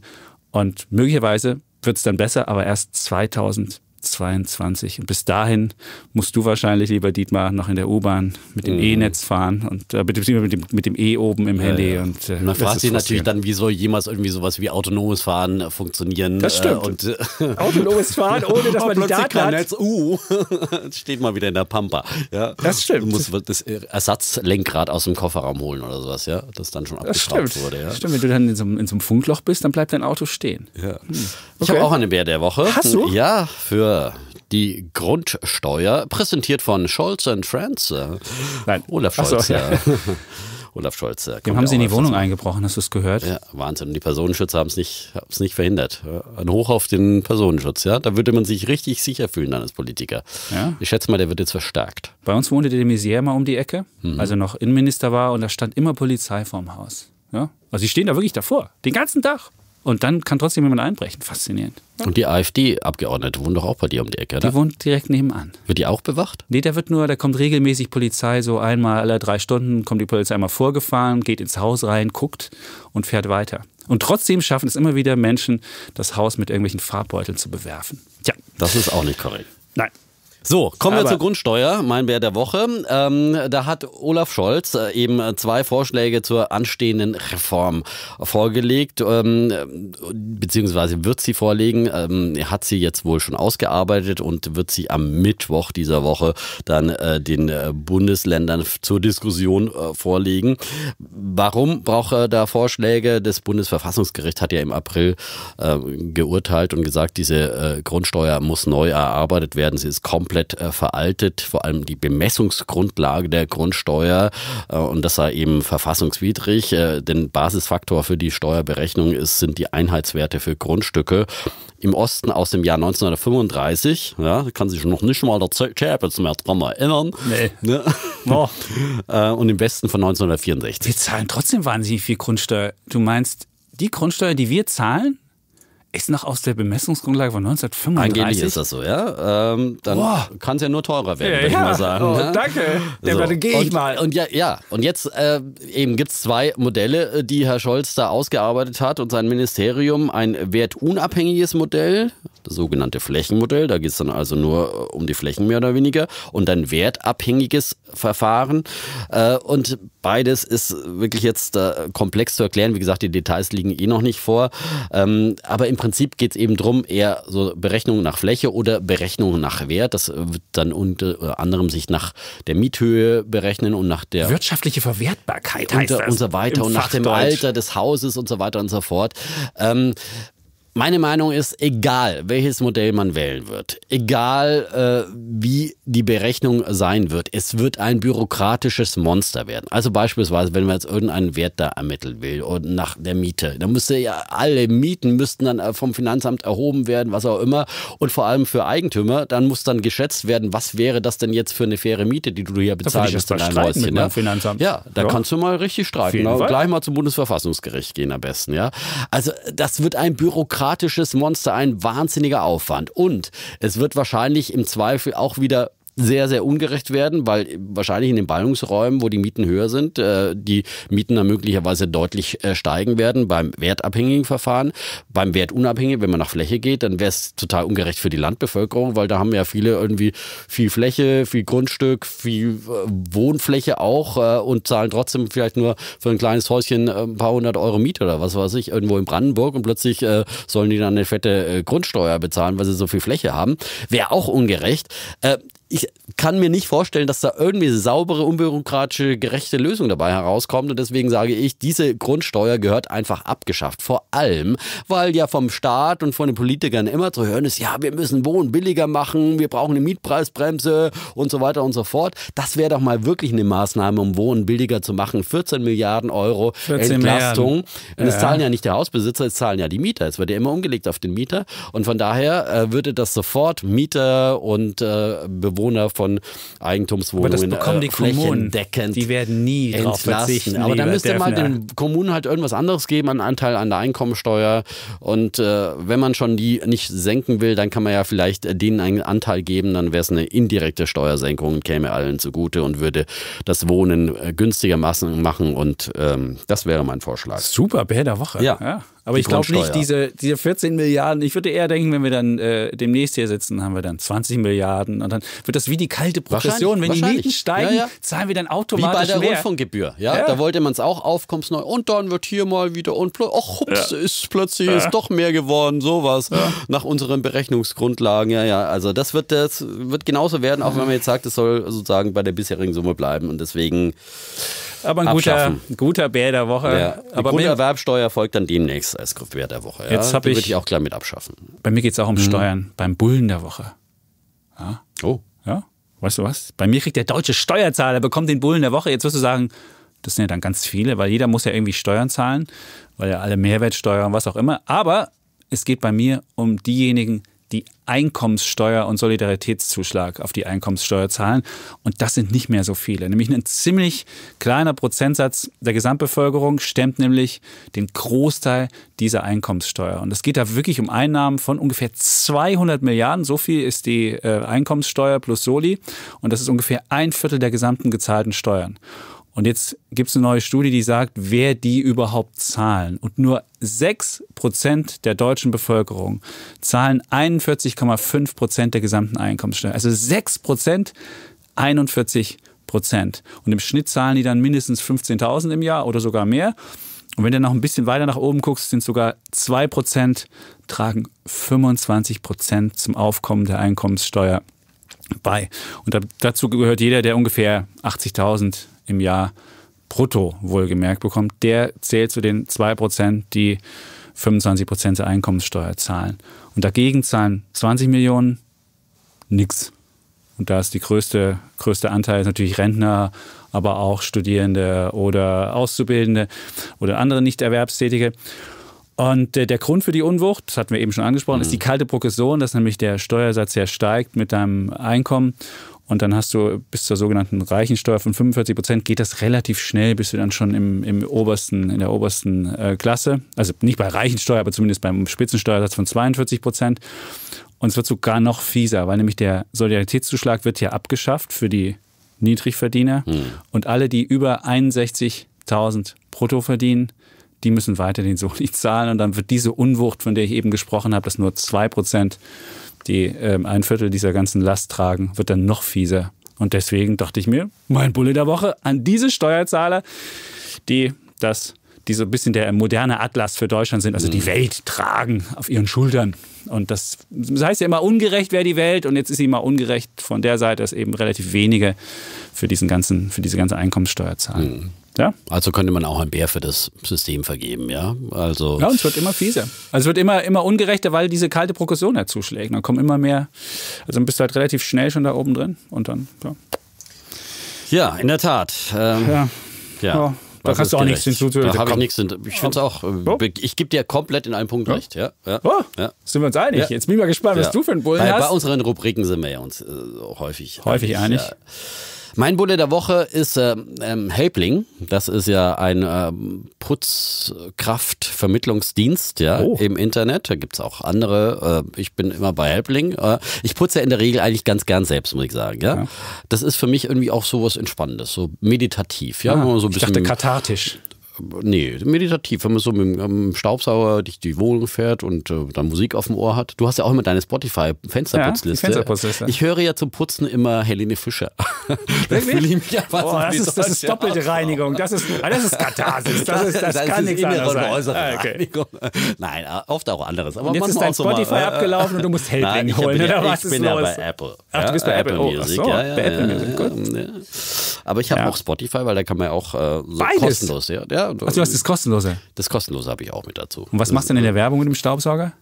Und möglicherweise wird es dann besser, aber erst 2000 22. Und bis dahin musst du wahrscheinlich, lieber Dietmar, noch in der U-Bahn mit dem mhm. E-Netz fahren und äh, mit, dem, mit dem E oben im Handy. Ja. Und, äh, man fragt sich natürlich dann, wie soll jemals irgendwie sowas wie autonomes Fahren äh, funktionieren. Das stimmt. Äh, und, äh, autonomes Fahren, ohne dass man die Daten hat. Netz, uh, steht mal wieder in der Pampa. Ja. Das stimmt. Du musst das Ersatzlenkrad aus dem Kofferraum holen oder sowas, ja, das dann schon abgeschraubt wurde. Ja. Stimmt, wenn du dann in so, in so, einem Funkloch bist, dann bleibt dein Auto stehen. Ja. Hm. Okay. Ich habe auch eine Bär der Woche. Hast du? Ja, für die Grundsteuer, präsentiert von Scholz and Friends. Nein, Olaf Scholz. So, ja. Olaf Scholz. Dem haben sie in die Wohnung eingebrochen, hast du es gehört? Ja, Wahnsinn. Und die Personenschützer haben es nicht, nicht verhindert. Ein Hoch auf den Personenschutz, ja. Da würde man sich richtig sicher fühlen dann als Politiker. Ja? Ich schätze mal, der wird jetzt verstärkt. Bei uns wohnte der Misier mal um die Ecke, mhm. als er noch Innenminister war und da stand immer Polizei vorm Haus. Ja? Also die stehen da wirklich davor, den ganzen Tag. Und dann kann trotzdem jemand einbrechen. Faszinierend. Und die AfD-Abgeordnete wohnt doch auch bei dir um die Ecke, oder? Die wohnt direkt nebenan. Wird die auch bewacht? Nee, da wird nur, da kommt regelmäßig Polizei, so einmal alle drei Stunden kommt die Polizei einmal vorgefahren, geht ins Haus rein, guckt und fährt weiter. Und trotzdem schaffen es immer wieder Menschen, das Haus mit irgendwelchen Farbbeuteln zu bewerfen. Tja. Das ist auch nicht korrekt. Nein. So, kommen wir zur Grundsteuer, mein Bär der Woche. Ähm, da hat Olaf Scholz äh, eben zwei Vorschläge zur anstehenden Reform vorgelegt, ähm, beziehungsweise wird sie vorlegen. Ähm, er hat sie jetzt wohl schon ausgearbeitet und wird sie am Mittwoch dieser Woche dann äh, den äh, Bundesländern zur Diskussion äh, vorlegen. Warum braucht er da Vorschläge? Das Bundesverfassungsgericht hat ja im April äh, geurteilt und gesagt, diese äh, Grundsteuer muss neu erarbeitet werden. Sie ist komplett komplett äh, veraltet, vor allem die Bemessungsgrundlage der Grundsteuer äh, und das sei eben verfassungswidrig, äh, denn Basisfaktor für die Steuerberechnung ist, sind die Einheitswerte für Grundstücke im Osten aus dem Jahr 1935. Ja, kann sich noch nicht mal der Chapels mehr dran erinnern. Nee. Ne? Oh. Und im Westen von 1964. Wir zahlen trotzdem wahnsinnig viel Grundsteuer. Du meinst, die Grundsteuer, die wir zahlen, ist noch aus der Bemessungsgrundlage von 1935. Angeblich ist das so, ja. Ähm, dann kann es ja nur teurer werden, ja, würde ja. ich mal sagen. Oh, ja? Danke. So. Dann gehe ich mal. Und ja, ja. Und jetzt äh, eben gibt es zwei Modelle, äh, die Herr Scholz da ausgearbeitet hat und sein Ministerium. Ein wertunabhängiges Modell, sogenannte Flächenmodell. Da geht es dann also nur äh, um die Flächen mehr oder weniger. Und ein wertabhängiges Verfahren. Äh, und beides ist wirklich jetzt äh, komplex zu erklären. Wie gesagt, die Details liegen eh noch nicht vor. Ähm, aber im Prinzip geht es eben darum, eher so Berechnungen nach Fläche oder Berechnungen nach Wert. Das wird dann unter anderem sich nach der Miethöhe berechnen und nach der wirtschaftliche Verwertbarkeit heißt und, das und so weiter und nach dem Alter des Hauses und so weiter und so fort. Ähm, meine Meinung ist, egal welches Modell man wählen wird, egal äh, wie die Berechnung sein wird, es wird ein bürokratisches Monster werden. Also beispielsweise, wenn man jetzt irgendeinen Wert da ermitteln will und nach der Miete, dann müsste ja alle Mieten müssten dann äh, vom Finanzamt erhoben werden, was auch immer. Und vor allem für Eigentümer, dann muss dann geschätzt werden, was wäre das denn jetzt für eine faire Miete, die du hier bezahlen musst in deinem Häuschen. Ja? Finanzamt. ja, da ja. kannst du mal richtig streiten. Gleich mal zum Bundesverfassungsgericht gehen am besten. Ja, also das wird ein bürokratisches bürokratisches Monster, ein wahnsinniger Aufwand. Und es wird wahrscheinlich im Zweifel auch wieder sehr, sehr ungerecht werden, weil wahrscheinlich in den Ballungsräumen, wo die Mieten höher sind, äh, die Mieten dann möglicherweise deutlich äh, steigen werden beim wertabhängigen Verfahren. Beim wertunabhängigen, wenn man nach Fläche geht, dann wäre es total ungerecht für die Landbevölkerung, weil da haben ja viele irgendwie viel Fläche, viel Grundstück, viel äh, Wohnfläche auch und zahlen trotzdem vielleicht nur für ein kleines Häuschen ein paar hundert Euro Miete oder was weiß ich, irgendwo in Brandenburg und plötzlich sollen die dann eine fette Grundsteuer bezahlen, weil sie so viel Fläche haben. Wäre auch ungerecht ich kann mir nicht vorstellen, dass da irgendwie eine saubere, unbürokratische, gerechte Lösung dabei herauskommt. Und deswegen sage ich, diese Grundsteuer gehört einfach abgeschafft. Vor allem, weil ja vom Staat und von den Politikern immer zu hören ist, ja, wir müssen Wohnen billiger machen, wir brauchen eine Mietpreisbremse und so weiter und so fort. Das wäre doch mal wirklich eine Maßnahme, um Wohnen billiger zu machen. 14 Milliarden Euro Entlastung. Milliarden. Und es ja. zahlen ja nicht der Hausbesitzer, es zahlen ja die Mieter. Es wird ja immer umgelegt auf den Mieter. Und von daher äh, würde das sofort Mieter und äh, Bewohner Bewohner von Eigentumswohnungen Aber das bekommen die äh, Kommunen. Die werden nie drauf verzichten. Aber da müsste man den Kommunen halt irgendwas anderes geben, einen Anteil an der Einkommensteuer. Und äh, wenn man schon die nicht senken will, dann kann man ja vielleicht denen einen Anteil geben. Dann wäre es eine indirekte Steuersenkung, käme allen zugute und würde das Wohnen äh, günstiger machen. Und ähm, das wäre mein Vorschlag. Super, Bär der Woche. Ja. ja. Aber Die ich glaube nicht, diese, diese 14 Milliarden, ich würde eher denken, wenn wir dann äh, demnächst hier sitzen, haben wir dann 20 Milliarden und dann wird das wie die kalte Progression. Wenn die Mieten steigen, Ja, ja. zahlen wir dann Wie bei automatisch der mehr. Rundfunkgebühr, ja? Ja. Da wollte man es auch aufkommensneu. Und dann wird hier mal wieder und ach, hups, ist plötzlich ist doch mehr geworden, sowas. Nach unseren Berechnungsgrundlagen, ja, ja. Also das wird das wird genauso werden, auch wenn man jetzt sagt, es soll sozusagen bei der bisherigen Summe bleiben. Und deswegen, Aber ein guter, Abschaffen. guter Bär der Woche. ja, die Aber Grunderwerbsteuer folgt dann demnächst als Wert der Woche. Ja? Jetzt ich- würde ich auch gleich mit abschaffen. bei mir geht es auch um Mhm. Steuern. Beim Bullen der Woche. Oh. Ja, weißt du was? Bei mir kriegt der deutsche Steuerzahler, bekommt den Bullen der Woche. Jetzt wirst du sagen, das sind ja dann ganz viele, weil jeder muss ja irgendwie Steuern zahlen, weil ja alle Mehrwertsteuer und was auch immer. Aber es geht bei mir um diejenigen, die Einkommenssteuer und Solidaritätszuschlag auf die Einkommenssteuer zahlen. Und das sind nicht mehr so viele. Nämlich ein ziemlich kleiner Prozentsatz der Gesamtbevölkerung stemmt nämlich den Großteil dieser Einkommenssteuer. Und es geht da wirklich um Einnahmen von ungefähr 200 Milliarden. So viel ist die äh, Einkommenssteuer plus Soli. Und das ist ungefähr ein Viertel der gesamten gezahlten Steuern. Und jetzt gibt es eine neue Studie, die sagt, wer die überhaupt zahlen. Und nur 6% der deutschen Bevölkerung zahlen 41,5 Prozent der gesamten Einkommenssteuer. Also 6%, 41 Prozent. Und im Schnitt zahlen die dann mindestens 15.000 im Jahr oder sogar mehr. Und wenn du noch ein bisschen weiter nach oben guckst, sind sogar 2% tragen 25 Prozent zum Aufkommen der Einkommenssteuer bei. Und da, dazu gehört jeder, der ungefähr 80.000 im Jahr brutto wohlgemerkt bekommt, der zählt zu den 2%, die 25% der Einkommenssteuer zahlen. Und dagegen zahlen 20 Millionen nix. Und da ist die größte, größte Anteil ist natürlich Rentner, aber auch Studierende oder Auszubildende oder andere Nicht-Erwerbstätige. Und äh, der Grund für die Unwucht, das hatten wir eben schon angesprochen, ist die kalte Progression, dass nämlich der Steuersatz sehr steigt mit deinem Einkommen. Und dann hast du bis zur sogenannten Reichensteuer von 45 Prozent, geht das relativ schnell, bist du dann schon im, im obersten, in der obersten äh, Klasse. Also nicht bei Reichensteuer, aber zumindest beim Spitzensteuersatz von 42 Prozent. Und es wird sogar noch fieser, weil nämlich der Solidaritätszuschlag wird ja abgeschafft für die Niedrigverdiener. Und alle, die über 61.000 brutto verdienen, die müssen weiter den Soli zahlen. Und dann wird diese Unwucht, von der ich eben gesprochen habe, dass nur 2% die ähm, ein Viertel dieser ganzen Last tragen, wird dann noch fieser. Und deswegen dachte ich mir, mein Bulle der Woche an diese Steuerzahler, die das die so ein bisschen der moderne Atlas für Deutschland sind, also die Welt tragen auf ihren Schultern. Und das, das heißt ja immer ungerecht wäre die Welt und jetzt ist sie immer ungerecht von der Seite, dass eben relativ wenige für diesen ganzen, für diese ganze Einkommenssteuer zahlen. Ja? Also könnte man auch ein Bär für das System vergeben, ja? Also Ja, und es wird immer fieser. Also es wird immer, immer ungerechter, weil diese kalte Progression ja zuschlägt. Dann kommen immer mehr, also dann bist du halt relativ schnell schon da oben drin und dann, ja. ja, in der Tat. Ähm, Ja. ja. Ja, da kannst du auch nichts gerecht? hinzuzufügen. Da habe ich nichts. hinter- Ich finde es auch. äh, Ich gebe dir komplett in einem Punkt recht. Ja, ja, Oh, ja. sind wir uns einig? Ja. Jetzt bin ich mal gespannt, was Ja. du für einen Bullen bei, hast. Bei unseren Rubriken sind wir ja uns äh, häufig Häufig einig. Ja. Mein Bulle der Woche ist ähm, ähm, Helpling. Das ist ja ein ähm, Putzkraftvermittlungsdienst ja, Oh. im Internet. Da gibt's auch andere. Äh, ich bin immer bei Helpling. Äh, ich putze ja in der Regel eigentlich ganz gern selbst, muss ich sagen. Ja? Das ist für mich irgendwie auch sowas Entspannendes, so meditativ. Ja? Man so ein Ah, ich dachte bisschen- kathartisch. Nee, meditativ, wenn man so mit dem ähm, Staubsauger durch die Wohnung fährt und äh, dann Musik auf dem Ohr hat. Du hast ja auch immer deine Spotify-Fensterputzliste. Ja, Fensterputzliste. Ich höre ja zum Putzen immer Helene Fischer. da fühle ich mich ja fast Oh, das, ist, das ist doppelte Reinigung. Das ist, ah, das ist Katharsis. Das, ist, das, kann ist nichts anderes sein. äußere Ah, okay. Reinigung. Nein, äh, oft auch anderes. Aber Und jetzt ist dein so mal, Spotify äh, abgelaufen und du musst ich holen. ja, ich bin ja bei Apple. Ach, du bist bei Apple. Oh, ach Music. ja, ja, bei Apple ja, Music, gut. Aber ich habe Ja. auch Spotify, weil da kann man ja auch äh, so Beides? kostenlos. Ja, ja, Ach, du hast das kostenlose. das kostenlose habe ich auch mit dazu. Und was machst du denn in der Werbung mit dem Staubsauger?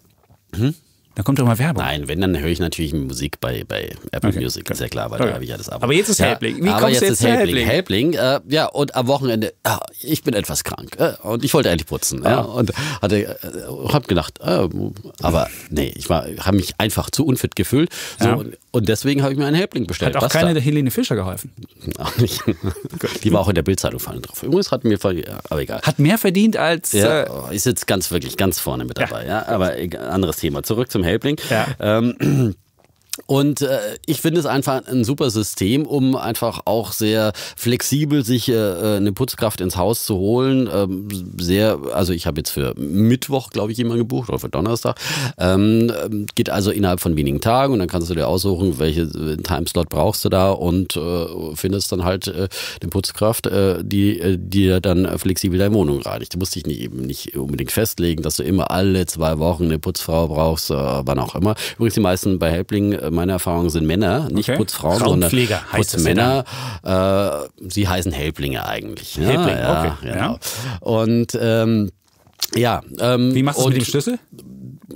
Da kommt doch mal Werbung. Nein, wenn, dann höre ich natürlich Musik bei, bei Apple Okay, Music, ist ja klar, weil Okay. da habe ich ja das Abo. Aber jetzt ist Helpling. Wie aber kommst jetzt du jetzt ist zu Helpling. Helpling? Äh, ja, und am Wochenende, ah, ich bin etwas krank äh, und ich wollte eigentlich putzen. Ja, und hatte, äh, hab gedacht, äh, aber nee, ich war, habe mich einfach zu unfit gefühlt. So, Ja. und, und deswegen habe ich mir einen Helpling bestellt. Hat auch Basta. keine der Helene Fischer geholfen. Auch nicht. Die war auch in der Bildzeitung vorne drauf. Übrigens hat mir, ja, aber egal. Hat mehr verdient als. Ja, Äh, oh, ist jetzt ganz wirklich ganz vorne mit dabei. Ja. Aber egal, anderes Thema. Zurück zum Helpling. Ja. Ähm, Und äh, ich finde es einfach ein super System, um einfach auch sehr flexibel sich äh, eine Putzkraft ins Haus zu holen. Ähm, sehr, also ich habe jetzt für Mittwoch, glaube ich, jemanden gebucht oder für Donnerstag. Ähm, geht also innerhalb von wenigen Tagen und dann kannst du dir aussuchen, welche äh, Timeslot brauchst du da und äh, findest dann halt äh, eine Putzkraft, äh, die äh, dir dann flexibel deine Wohnung reinigt. Du musst dich nicht, eben nicht unbedingt festlegen, dass du immer alle zwei Wochen eine Putzfrau brauchst, äh, wann auch immer. Übrigens die meisten bei Helpling, meine Erfahrung sind Männer, nicht okay. Putzfrauen, sondern Putzmänner. Äh, sie heißen Helplinge eigentlich. Ne? Helpling, ja, okay. Genau. Ja. Und ähm, ja. Ähm, Wie machst du mit dem Schlüssel?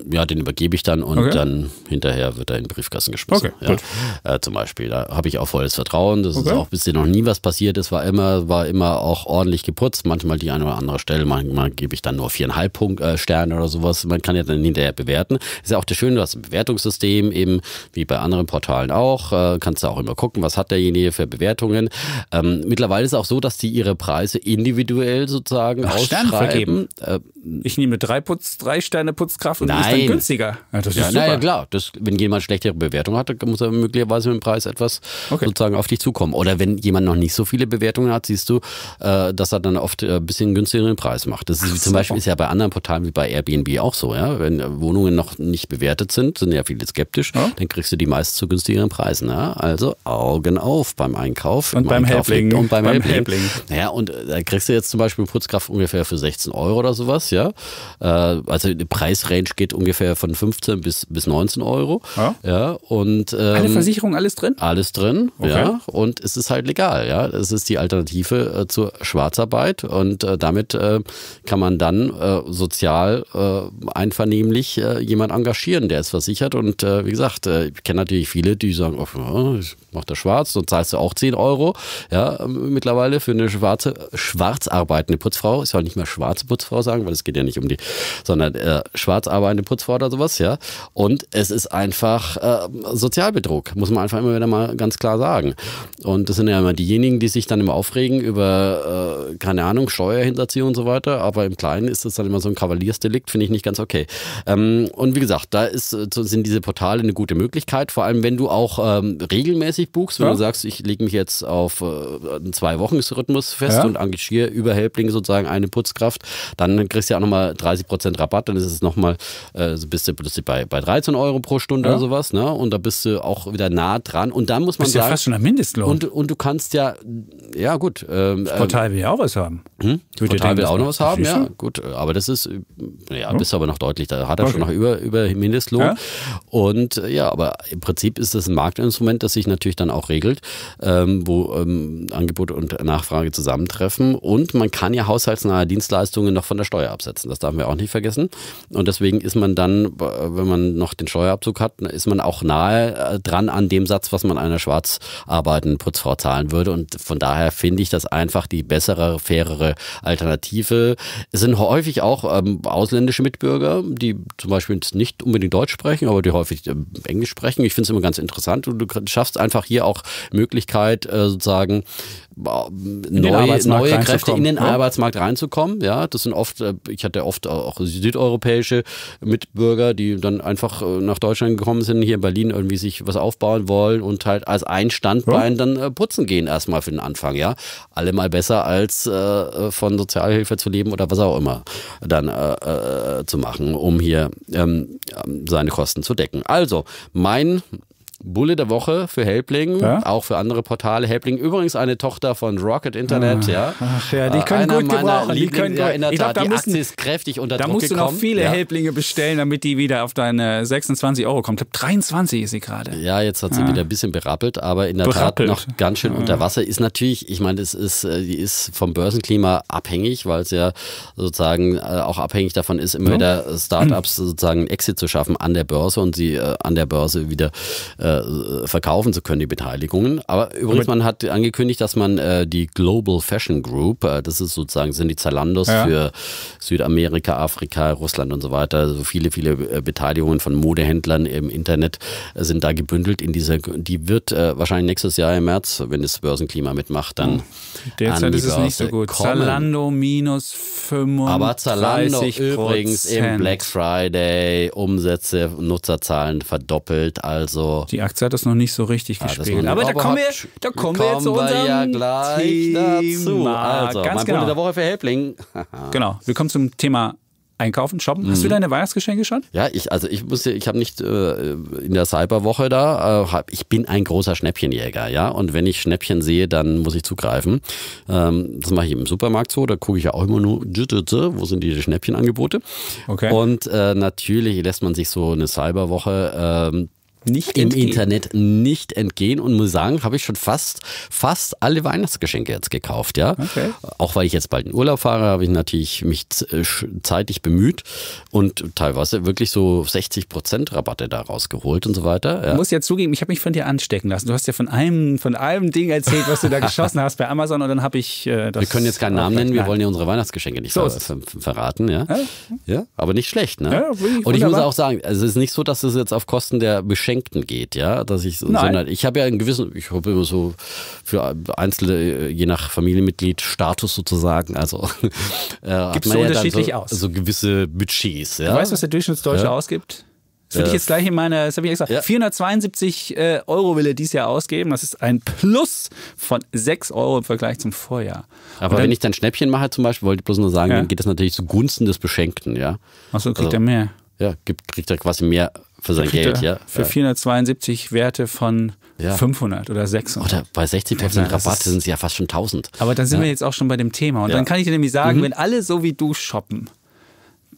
Ja, den übergebe ich dann und okay. dann hinterher wird er in den Briefkasten geschmissen. Okay, ja. Äh, zum Beispiel. Da habe ich auch volles Vertrauen. Das okay. ist auch bisher noch nie was passiert. Es war immer, war immer auch ordentlich geputzt. Manchmal die eine oder andere Stelle, manchmal gebe ich dann nur viereinhalb Punkt, äh, Sterne oder sowas. Man kann ja dann hinterher bewerten. Ist ja auch das Schöne, du hast ein Bewertungssystem, eben wie bei anderen Portalen auch. Äh, kannst du auch immer gucken, was hat derjenige für Bewertungen. Ähm, mittlerweile ist es auch so, dass die ihre Preise individuell sozusagen Ach, ausschreiben. Äh, ich nehme drei Putz, drei Sterne Putzkraft und Nein. Ist dann günstiger. Ja, das ist ja, super. Naja, klar. Das, wenn jemand schlechtere Bewertungen hat, dann muss er möglicherweise mit dem Preis etwas okay. sozusagen auf dich zukommen. Oder wenn jemand noch nicht so viele Bewertungen hat, siehst du, äh, dass er dann oft äh, ein bisschen günstigeren Preis macht. Das ist Ach, zum Beispiel ist ja bei anderen Portalen wie bei Airbnb auch so. Ja? Wenn Wohnungen noch nicht bewertet sind, sind ja viele skeptisch, ja? dann kriegst du die meist zu günstigeren Preisen. Ja? Also Augen auf beim Einkauf. Und beim Helpling. Und beim, beim Helpling. Naja, und äh, da kriegst du jetzt zum Beispiel Putzkraft ungefähr für 16 Euro oder sowas. Ja? Äh, also die Preisrange geht ungefähr von 15 bis, bis 19 Euro. Ja. ja und, ähm, Alle Versicherung, alles drin? Alles drin, okay. ja. Und es ist halt legal, ja. Es ist die Alternative äh, zur Schwarzarbeit und äh, damit äh, kann man dann äh, sozial äh, einvernehmlich äh, jemand engagieren, der ist versichert. Und wie gesagt, ich kenne natürlich viele, die sagen, oh, ich mache das schwarz, dann zahlst du auch 10 Euro, ja, mittlerweile für eine schwarze, schwarz arbeitende Putzfrau. Ich soll nicht mehr schwarze Putzfrau sagen, weil es geht ja nicht um die, sondern schwarz arbeitende Putzfrau oder sowas, ja. Und es ist einfach äh, Sozialbetrug, muss man einfach immer wieder mal ganz klar sagen. Und das sind ja immer diejenigen, die sich dann immer aufregen über, äh, keine Ahnung, Steuerhinterziehung und so weiter. Aber im Kleinen ist das dann immer so ein Kavaliersdelikt, finde ich nicht ganz okay. Ähm, und wie gesagt, da ist, äh, sind diese Portale eine gute Möglichkeit, vor allem wenn du auch ähm, regelmäßig buchst, wenn ja. du sagst, ich lege mich jetzt auf äh, einen Zwei-Wochen-Rhythmus fest ja. und engagiere über Helpling sozusagen eine Putzkraft, dann kriegst du ja auch nochmal 30% Rabatt, dann ist es nochmal, äh, bist du plötzlich bei, bei 13 Euro pro Stunde ja. oder sowas, ne? Und da bist du auch wieder nah dran. Und dann muss man bist sagen. ja fast schon am Mindestlohn. Und, und du kannst ja, ja gut. Ähm, das Portal will ja auch was haben. Hm? Das Portal will auch noch was haben, ja. Gut, aber das ist, ja, bist aber noch deutlich, da hat er okay. schon noch über, über Mindestlohn. Ja? Und ja, aber im Prinzip ist das ein Marktinstrument, das sich natürlich dann auch regelt, ähm, wo ähm, Angebot und Nachfrage zusammentreffen. Und man kann ja haushaltsnahe Dienstleistungen noch von der Steuer absetzen. Das darf man auch nicht vergessen. Und deswegen ist man dann, wenn man noch den Steuerabzug hat, ist man auch nahe äh, dran an dem Satz, was man einer schwarz arbeitenden Putzfrau zahlen würde. Und von daher finde ich das einfach die bessere, fairere Alternative. Es sind häufig auch ähm, ausländische Mitbürger, die zum Beispiel nicht unbedingt Deutsch sprechen, aber die häufig äh, Englisch sprechen. Ich finde es immer ganz interessant. Und du schaffst einfach hier auch Möglichkeit, äh, sozusagen neue, neue Kräfte in den ja. Arbeitsmarkt reinzukommen. Ja, das sind oft, äh, ich hatte oft auch südeuropäische Mitbürger, die dann einfach äh, nach Deutschland gekommen sind, hier in Berlin irgendwie sich was aufbauen wollen und halt als ein Standbein ja. dann äh, putzen gehen erstmal für den Anfang. Ja, allemal besser als äh, von Sozialhilfe zu leben oder was auch immer dann äh, äh, zu machen, um hier ähm, seine Kosten zu decken. Also mein Bulle der Woche für Helpling, ja? auch für andere Portale. Helpling übrigens eine Tochter von Rocket Internet, ah, ja. Ach ja, die können Einer gut gebrauchen. Die können ja, in der Tat, glaub, die müssen, Aktie ist kräftig unter Da musst du noch viele ja. Helplinge bestellen, damit die wieder auf deine 26 Euro kommt. Ich glaube, 23 ist sie gerade. Ja, jetzt hat sie ah. wieder ein bisschen berappelt, aber in der berappelt. Tat noch ganz schön ah. unter Wasser. Ist natürlich, ich meine, das ist, äh, die ist vom Börsenklima abhängig, weil es ja sozusagen äh, auch abhängig davon ist, immer wieder Startups sozusagen einen Exit zu schaffen an der Börse und sie äh, an der Börse wieder äh, äh, verkaufen zu können, die Beteiligungen. Aber übrigens, man hat angekündigt, dass man äh, die Global Fashion Group, äh, das ist sozusagen, sind die Zalandos ja. für Südamerika, Afrika, Russland und so weiter, also viele, viele äh, Beteiligungen von Modehändlern im Internet äh, sind da gebündelt in dieser, die wird wahrscheinlich nächstes Jahr im März, wenn das Börsenklima mitmacht, dann oh. Derzeit ist es nicht so gut. Kommen. Zalando minus 35 Aber Zalando übrigens im Black Friday Umsätze, Nutzerzahlen verdoppelt, also die die Aktie hat das noch nicht so richtig Ah, das gespiegelt. noch Aber, da kommen wir, da kommen wir jetzt zu unserem ja gleich Thema. dazu. Also, Ganz mein genau. Bruder der Woche für Helpling. Genau. Wir kommen zum Thema Einkaufen, Shoppen. Mhm. Hast du deine Weihnachtsgeschenke schon? Ja, ich, also ich muss, ich habe nicht äh, in der Cyberwoche da, äh, hab, ich bin ein großer Schnäppchenjäger, ja. Und wenn ich Schnäppchen sehe, dann muss ich zugreifen. Ähm, das mache ich im Supermarkt so, da gucke ich ja auch immer nur, wo sind die Schnäppchenangebote. Okay. Und äh, natürlich lässt man sich so eine Cyberwoche Nicht im entgehen. Internet nicht entgehen und muss sagen, habe ich schon fast fast alle Weihnachtsgeschenke jetzt gekauft, ja. Okay. Auch weil ich jetzt bald in Urlaub fahre, habe ich natürlich mich äh, zeitig bemüht und teilweise wirklich so 60 Prozent Rabatte da rausgeholt und so weiter. Ich Ja. muss ja zugeben, ich habe mich von dir anstecken lassen. Du hast ja von einem, von einem Ding erzählt, was du da geschossen hast bei Amazon und dann habe ich äh, das. Wir können jetzt keinen Namen nennen, wir wollen ja unsere Weihnachtsgeschenke nicht So ver verraten, ja. ja. Aber nicht schlecht, ne? Ja, und ich muss auch sagen, also es ist nicht so, dass es jetzt auf Kosten der Beschenkten geht, ja, dass ich so, Nein. ich habe ja einen gewissen, ich habe immer so für Einzelne, äh, je nach Familienmitglied, Status sozusagen, also äh, man so ja unterschiedlich so, aus. so gewisse Budgets, ja. Du weißt, was der Durchschnittsdeutsche Ja. ausgibt? Das würde ich jetzt gleich in meiner, das habe ich extra, Ja. 472 äh, Euro will er dieses Jahr ausgeben. Das ist ein Plus von 6 Euro im Vergleich zum Vorjahr. Aber dann, wenn ich dann Schnäppchen mache zum Beispiel, wollte ich bloß nur sagen, Ja. dann geht das natürlich zugunsten des Beschenkten, ja. Achso, kriegt also- er mehr. Ja, gibt, kriegt er quasi mehr für sein Geld, ja. Für ja. 472 Werte von Ja. 500 oder 600. Oder bei 60% Ja, das Rabatt ist- sind es ja fast schon 1000. Aber dann sind wir jetzt auch schon bei dem Thema. Und Ja. dann kann ich dir nämlich sagen, Mhm. wenn alle so wie du shoppen,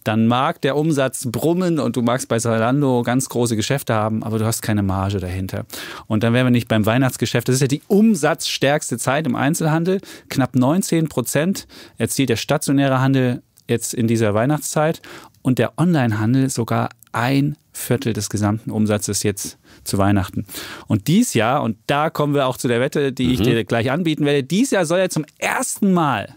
dann mag der Umsatz brummen und du magst bei Zalando ganz große Geschäfte haben, aber du hast keine Marge dahinter. Und dann wären wir nicht beim Weihnachtsgeschäft. Das ist ja die umsatzstärkste Zeit im Einzelhandel. Knapp 19 Prozent erzielt der stationäre Handel jetzt in dieser Weihnachtszeit und der Onlinehandel sogar ein Viertel des gesamten Umsatzes jetzt zu Weihnachten. Und dies Jahr, und da kommen wir auch zu der Wette, die ich dir gleich anbieten werde, dies Jahr soll er zum ersten Mal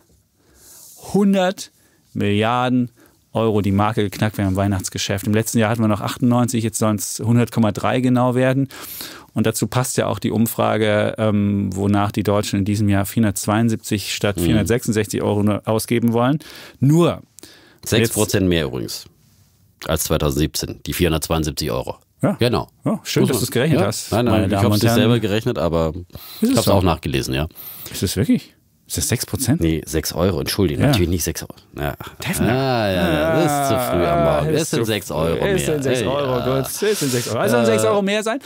100 Milliarden Euro die Marke geknackt werden im Weihnachtsgeschäft. Im letzten Jahr hatten wir noch 98, jetzt sollen es 100,3 genau werden. Und dazu passt ja auch die Umfrage, ähm, wonach die Deutschen in diesem Jahr 472 statt 466 Euro nur ausgeben wollen. Nur, 6% mehr übrigens als 2017, die 472 Euro. Ja. Genau. Ja, schön, Muss dass man- du's gerechnet ja. hast, Nein, nein, ich habe es nicht selber gerechnet, aber ich es habe es so? auch nachgelesen, ja. ist das wirklich? Ist das 6 Prozent? Nee, 6 Euro, Entschuldigung, Ja. natürlich nicht 6 Euro. Ja. Defner. Ah, ja, das ist zu früh am Morgen. ist Es sind zu 6 früh. Euro mehr. Es sind 6 Ey, Euro, ja. gut. Es sind 6 Euro. Es sollen 6 Euro mehr sein.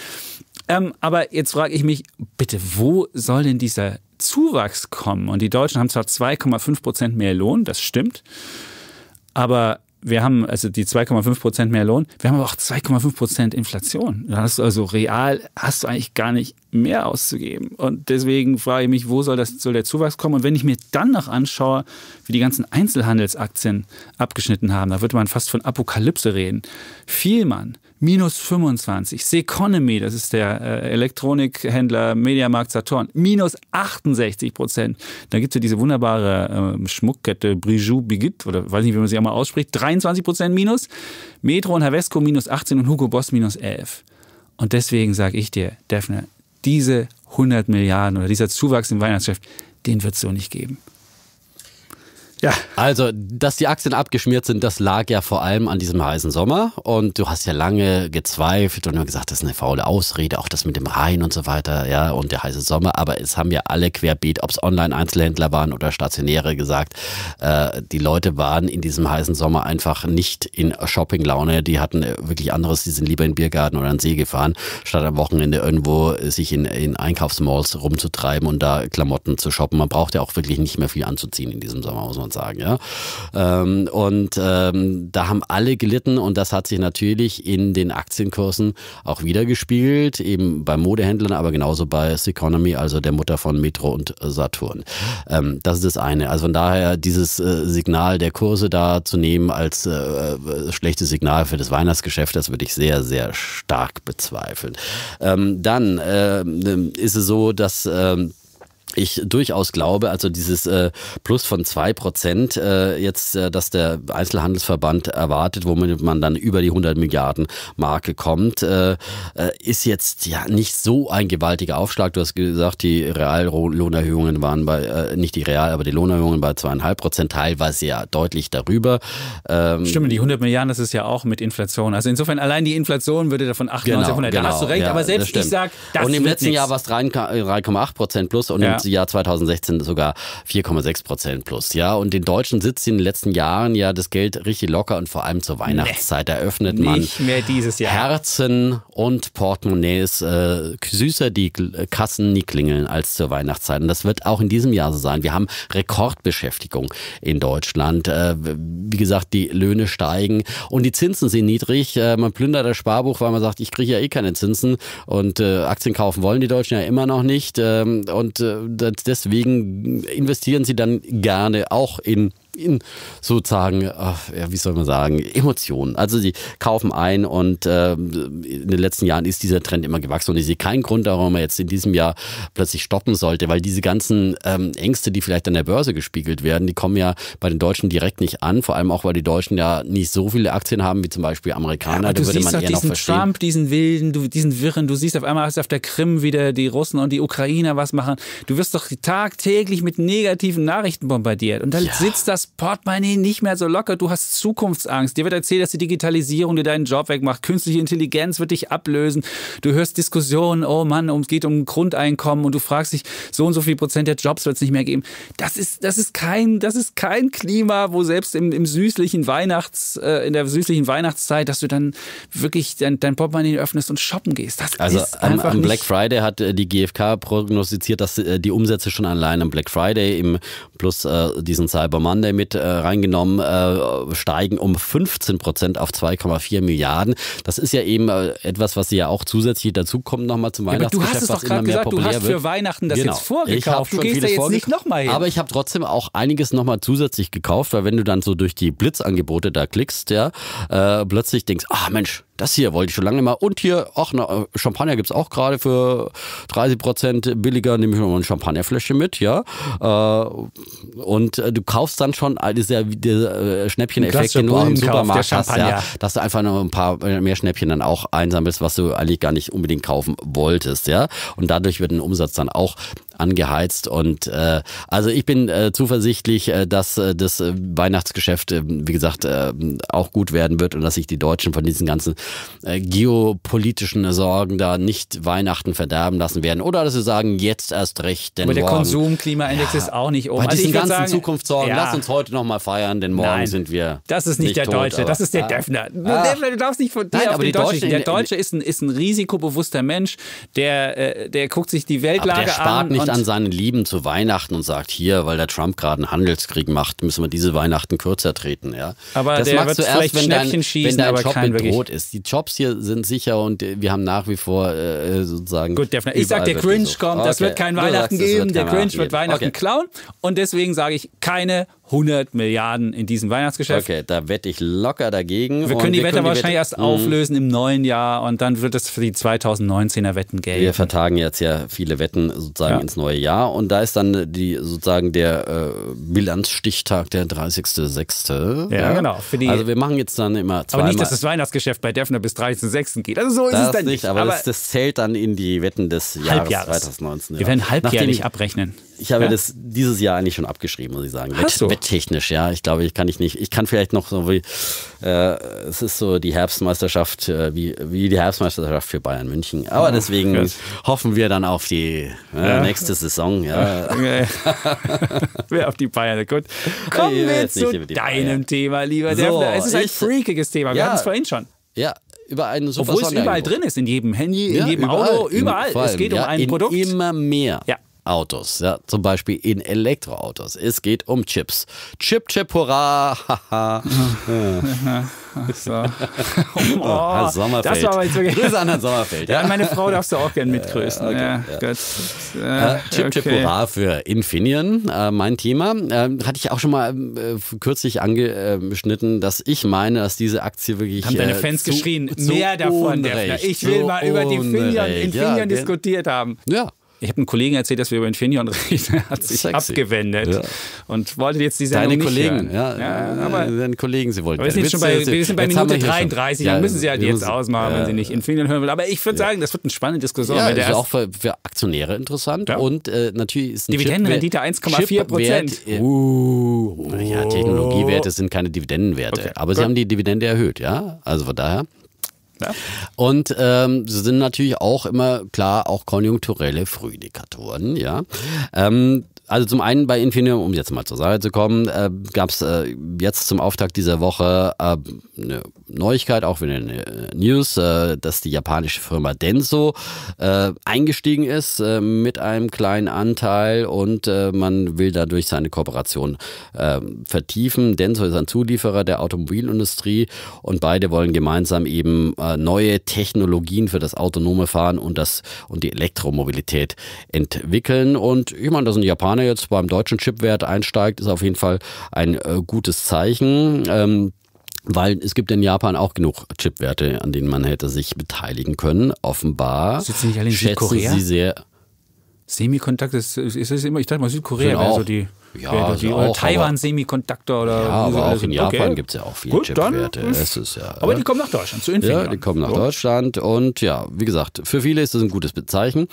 Ähm, aber jetzt frage ich mich, bitte, wo soll denn dieser Zuwachs kommen? Und die Deutschen haben zwar 2,5 Prozent mehr Lohn, das stimmt, aber wir haben also die 2,5 Prozent mehr Lohn, wir haben aber auch 2,5 Prozent Inflation. Also real, hast du eigentlich gar nicht mehr auszugeben. Und deswegen frage ich mich, wo soll, das, soll der Zuwachs kommen? Und wenn ich mir dann noch anschaue, wie die ganzen Einzelhandelsaktien abgeschnitten haben, da würde man fast von Apokalypse reden. Vielmann, minus 25. Seconomy, das ist der äh, Elektronikhändler Mediamarkt Saturn, minus 68 Prozent. Da gibt es ja diese wunderbare äh, Schmuckkette Brigitte Bigit, oder weiß nicht, wie man sie auch mal ausspricht, 23 Prozent minus. Metro und Havesco minus 18 und Hugo Boss minus 11. Und deswegen sage ich dir, Daphne, diese 100 Milliarden oder dieser Zuwachs im Weihnachtsgeschäft, den wird es so nicht geben. Ja, Also, dass die Aktien abgeschmiert sind, das lag ja vor allem an diesem heißen Sommer. Und du hast ja lange gezweifelt und immer gesagt, das ist eine faule Ausrede, auch das mit dem Rhein und so weiter, ja, und der heiße Sommer. Aber es haben ja alle querbeet, ob es Online-Einzelhändler waren oder Stationäre gesagt, äh, die Leute waren in diesem heißen Sommer einfach nicht in Shopping-Laune. Die hatten äh, wirklich anderes, die sind lieber in den Biergarten oder an den See gefahren, statt am Wochenende irgendwo sich in, in Einkaufsmalls rumzutreiben und da Klamotten zu shoppen. Man braucht ja auch wirklich nicht mehr viel anzuziehen in diesem Sommer, muss man sagen. Ja? Ähm, und ähm, da haben alle gelitten und das hat sich natürlich in den Aktienkursen auch wiedergespiegelt, eben bei Modehändlern, aber genauso bei Seconomy, also der Mutter von Metro und Saturn. Ähm, das ist das eine. Also von daher dieses äh, Signal der Kurse da zu nehmen als äh, äh, schlechtes Signal für das Weihnachtsgeschäft, das würde ich sehr, sehr stark bezweifeln. Ähm, dann ähm, ist es so, dass ähm, ich durchaus glaube, also dieses äh, Plus von zwei Prozent äh, jetzt, äh, dass der Einzelhandelsverband erwartet, womit man dann über die 100 Milliarden Marke kommt, äh, äh, ist jetzt ja nicht so ein gewaltiger Aufschlag. Du hast gesagt, die Reallohnerhöhungen waren bei, äh, nicht die Real, aber die Lohnerhöhungen bei zweieinhalb Prozent, teilweise ja deutlich darüber. Ähm, Stimmt, die 100 Milliarden, das ist ja auch mit Inflation. Also insofern allein die Inflation würde davon 98, genau, 100, genau, da hast du recht, ja, aber selbst ich sage, das Und im letzten nix. Jahr war es 3,8 Prozent plus und ja. im Jahr 2016 sogar 4,6 Prozent plus. Ja, und den Deutschen sitzt in den letzten Jahren ja das Geld richtig locker und vor allem zur Weihnachtszeit nee, eröffnet man. Herzen und Portemonnaies äh, süßer die Kassen nie klingeln als zur Weihnachtszeit. Und das wird auch in diesem Jahr so sein. Wir haben Rekordbeschäftigung in Deutschland. Äh, wie gesagt, die Löhne steigen und die Zinsen sind niedrig. Äh, man plündert das Sparbuch, weil man sagt, ich kriege ja eh keine Zinsen und äh, Aktien kaufen wollen die Deutschen ja immer noch nicht. Ähm, und äh, deswegen investieren sie dann gerne auch in in sozusagen, ja, wie soll man sagen, Emotionen. Also sie kaufen ein und äh, in den letzten Jahren ist dieser Trend immer gewachsen und ich sehe keinen Grund, warum man jetzt in diesem Jahr plötzlich stoppen sollte, weil diese ganzen ähm, Ängste, die vielleicht an der Börse gespiegelt werden, die kommen ja bei den Deutschen direkt nicht an, vor allem auch, weil die Deutschen ja nicht so viele Aktien haben wie zum Beispiel Amerikaner. Ja, da würde man eher diesen noch verstehen. Trump, diesen wilden, du, diesen Wirren, du siehst auf einmal auf der Krim wieder die Russen und die Ukrainer was machen. Du wirst doch tagtäglich mit negativen Nachrichten bombardiert und dann ja. sitzt das Portemonnaie nicht mehr so locker. Du hast Zukunftsangst. Dir wird erzählt, dass die Digitalisierung dir deinen Job wegmacht. Künstliche Intelligenz wird dich ablösen. Du hörst Diskussionen, oh Mann, es geht um Grundeinkommen und du fragst dich, so und so viel Prozent der Jobs wird es nicht mehr geben. Das ist, das ist kein, das ist kein Klima, wo selbst im, im süßlichen Weihnachts, äh, in der süßlichen Weihnachtszeit, dass du dann wirklich dein, dein Portemonnaie öffnest und shoppen gehst. Das also ist am, am Black Friday hat äh, die GfK prognostiziert, dass äh, die Umsätze schon allein am Black Friday im plus äh, diesen Cyber Monday mit äh, reingenommen, äh, steigen um 15 Prozent auf 2,4 Milliarden. Das ist ja eben äh, etwas, was ja auch zusätzlich dazu kommt nochmal zum Weihnachtsgeschäft, ja, du hast es doch gerade gesagt, du hast für Weihnachten das genau. jetzt vorgekauft. Du gehst da jetzt nicht nochmal hin. Aber ich habe trotzdem auch einiges nochmal zusätzlich gekauft, weil wenn du dann so durch die Blitzangebote da klickst, ja, äh, plötzlich denkst, ah Mensch, das hier wollte ich schon lange mal. Und hier, ach, na, Champagner gibt es auch gerade für 30 Prozent billiger. Nehme ich noch mal eine Champagnerflasche mit, ja. Äh, und äh, du kaufst dann schon dieser, dieser Schnäppchen-Effekt, den du auch im Supermarkt hast, ja, dass du einfach noch ein paar mehr Schnäppchen dann auch einsammelst, was du eigentlich gar nicht unbedingt kaufen wolltest, ja. Und dadurch wird ein Umsatz dann auch angeheizt. Und äh, also ich bin äh, zuversichtlich, äh, dass äh, das äh, Weihnachtsgeschäft, äh, wie gesagt, äh, auch gut werden wird und dass sich die Deutschen von diesen ganzen äh, geopolitischen Sorgen da nicht Weihnachten verderben lassen werden. Oder dass sie sagen, jetzt erst recht. Denn Aber der morgen, Konsumklimaindex ja, ist auch nicht oben. Bei also diesen ganzen sagen, Zukunftssorgen, ja, lass uns heute nochmal feiern, denn morgen Nein, sind wir. Das ist nicht, nicht der tot, Deutsche, das ist der ah, Döffner. Ah, du darfst nicht von Nein, aber den Deutschen. Der Deutsche ist ein, ist ein risikobewusster Mensch, der, äh, der guckt sich die Weltlage der spart an. nicht an seinen Lieben zu Weihnachten und sagt, hier, weil der Trump gerade einen Handelskrieg macht, müssen wir diese Weihnachten kürzer treten. Ja? Aber das der wird zuerst, vielleicht wenn dein, schießen, wenn dein Job bedroht ist. Die Jobs hier sind sicher und wir haben nach wie vor äh, sozusagen. Gut, der, ich sage, der Cringe kommt, okay. das wird kein Weihnachten sagst, geben, der Cringe wird Weihnachten okay. klauen und deswegen sage ich keine 100 Milliarden in diesem Weihnachtsgeschäft. Okay, da wette ich locker dagegen. Wir können die Wette wahrscheinlich Wette, erst auflösen im neuen Jahr und dann wird es für die 2019er Wetten gelten. Wir vertagen jetzt ja viele Wetten sozusagen ja. ins neue Jahr und da ist dann die sozusagen der äh, Bilanzstichtag der 30.06. Ja, ja, genau. also wir machen jetzt dann immer zweimal. Aber nicht, dass das Weihnachtsgeschäft bei Defner bis 30.06. geht. Also so ist das es dann nicht. Aber, aber das, das, zählt dann in die Wetten des Jahres 2019. Wir werden halbjährlich abrechnen. Ich habe ja? das dieses Jahr eigentlich schon abgeschrieben, muss ich sagen. Wett, wetttechnisch, ja. Ich glaube, ich kann ich nicht. Ich kann vielleicht noch so wie, äh, es ist so die Herbstmeisterschaft, äh, wie, wie die Herbstmeisterschaft für Bayern München. Aber oh, deswegen Gott. hoffen wir dann auf die äh, ja. nächste Saison. Ja. Wer auf die Bayern, gut. Kommen wir zu deinem Bayern. Thema, lieber so, Es ist ein freakiges Thema. Wir hatten es vorhin schon. Ja, über einen super Obwohl es überall drin ist, in jedem Handy, in jedem überall, Auto, überall. Allem, es geht um ein Produkt. Immer mehr. Ja. Autos, ja, zum Beispiel in Elektroautos. Es geht um Chips. Chip, Chip, hurra! Haha. so. oh, Herr Sommerfeld. Das war aber jetzt wirklich Grüße an Herrn Sommerfeld. Ja, meine Frau darfst du auch gern mitgrüßen. Okay, ja, ja. Äh, Chip, okay. Chip, hurra für Infineon, äh, mein Thema. Äh, hatte ich auch schon mal äh, kürzlich angeschnitten, dass ich meine, dass diese Aktie wirklich. Haben deine äh, Fans zu, geschrien, zu mehr davon, Unrecht, Ich will mal über die Infineon, Infineon diskutiert haben. Ja, Ich habe einem Kollegen erzählt, dass wir über Infineon reden. Er hat sich Sexy. abgewendet ja. und wollte jetzt die Sendung Deine Kollegen, ja, ja, aber deine Kollegen, sie wollten. Wir sind, schon bei, wir sind bei Minute 33, dann müssen sie halt jetzt ausmachen, wenn sie nicht Infineon hören will. Aber ich würde sagen, das wird eine spannende Diskussion. Ja, ist auch für, für, Aktionäre interessant und äh, natürlich ist ein Dividendenrendite 1,4 Prozent. Uh, ja, Technologiewerte sind keine Dividendenwerte, okay. aber sie haben die Dividende erhöht, ja. Also von daher. Ja. Und ähm, sind natürlich auch immer klar auch konjunkturelle Frühindikatoren, ja. Ähm, also zum einen bei Infineon, um jetzt mal zur Seite zu kommen, äh, gab es äh, jetzt zum Auftakt dieser Woche äh, eine Neuigkeit, auch wieder eine äh, News, äh, dass die japanische Firma Denso äh, eingestiegen ist mit einem kleinen Anteil und man will dadurch seine Kooperation vertiefen. Denso ist ein Zulieferer der Automobilindustrie und beide wollen gemeinsam eben neue Technologien für das autonome Fahren und, das, und die Elektromobilität entwickeln. Und ich meine, das sind Japaner jetzt beim deutschen Chipwert einsteigt, ist auf jeden Fall ein äh, gutes Zeichen. Ähm, weil es gibt in Japan auch genug Chipwerte, an denen man hätte sich beteiligen können. Offenbar Sitzen nicht alle in schätzen Südkorea? sie sehr. Semikontakte ist, ist, ist immer, ich dachte mal Südkorea wäre so die. Ja, also auch, Taiwan Semikonduktor oder Ja, aber auch in Japan Okay. gibt es ja auch viele Chipwerte. Es ist ja, Aber äh, die kommen nach Deutschland zu Infineon. Ja, die kommen nach So. Deutschland und ja, wie gesagt, für viele ist das ein gutes Zeichen.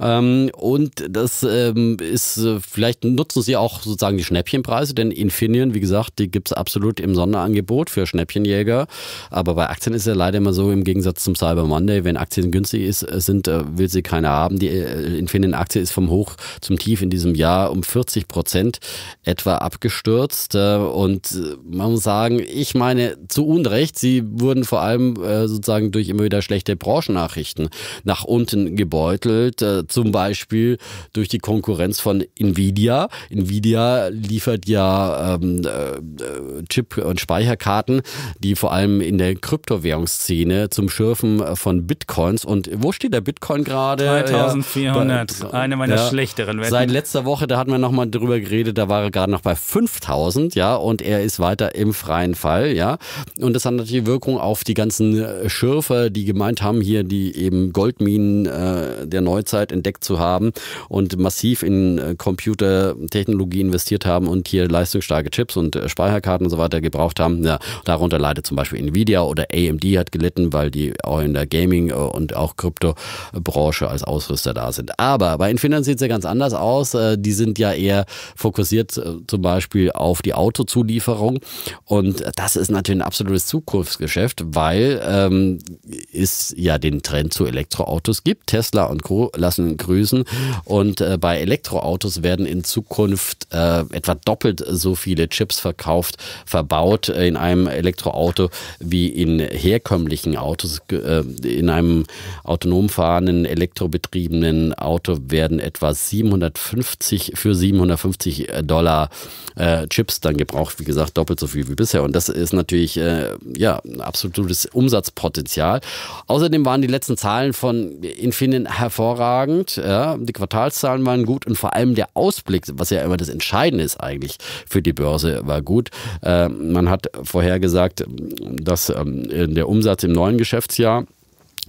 Ähm, und das ähm, ist, äh, vielleicht nutzen sie auch sozusagen die Schnäppchenpreise, denn Infineon, wie gesagt, die gibt es absolut im Sonderangebot für Schnäppchenjäger. Aber bei Aktien ist ja leider immer so, im Gegensatz zum Cyber Monday, wenn Aktien günstig ist, äh, sind, äh, will sie keiner haben. Die Infineon-Aktie ist vom Hoch zum Tief in diesem Jahr um 40 Prozent etwa abgestürzt. Äh, und äh, man muss sagen, ich meine, zu Unrecht, sie wurden vor allem äh, sozusagen durch immer wieder schlechte Branchennachrichten nach unten gebeutelt. Zum Beispiel durch die Konkurrenz von Nvidia. Nvidia liefert ja ähm, äh, Chip- und Speicherkarten, die vor allem in der Kryptowährungsszene zum Schürfen von Bitcoins. Und wo steht der Bitcoin gerade? 3400. Ja, Eine meiner ja. schlechteren Wetten. Seit letzter Woche, da hatten wir nochmal drüber geredet, da war er gerade noch bei 5000, ja, und er ist weiter im freien Fall, ja. Und das hat natürlich Wirkung auf die ganzen äh, Schürfer, die gemeint haben, hier die eben Goldminen äh, der Neuzeit entdeckt zu haben und massiv in äh, Computertechnologie investiert haben und hier leistungsstarke Chips und äh, Speicherkarten und so weiter gebraucht haben. Ja, darunter leidet zum Beispiel Nvidia oder AMD hat gelitten, weil die auch in der Gaming- und auch Kryptobranche als Ausrüster da sind. Aber bei Infineon sieht es ja ganz anders aus. Die sind ja eher fokussiert äh, zum Beispiel auf die Autozulieferung. Und das ist natürlich ein absolutes Zukunftsgeschäft, weil ähm, es ja den Trend zu Elektroautos gibt. Tesla und Co. lassen grüßen. Und äh, bei Elektroautos werden in Zukunft äh, etwa doppelt so viele Chips verkauft, verbaut in einem Elektroauto wie in herkömmlichen Autos. Äh, In einem autonom fahrenden, elektrobetriebenen Auto werden etwa 750 für 750 Dollar äh, Chips dann gebraucht. Wie gesagt, doppelt so viel wie bisher. Und das ist natürlich äh, ja, ein absolutes Umsatzpotenzial. Außerdem waren die letzten Zahlen von Infineon hervorragend. Ja. Die Quartalszahlen waren gut und vor allem der Ausblick, was ja immer das Entscheidende ist eigentlich für die Börse, war gut. Äh, man hat vorhergesagt, dass ähm, der Umsatz im neuen Geschäftsjahr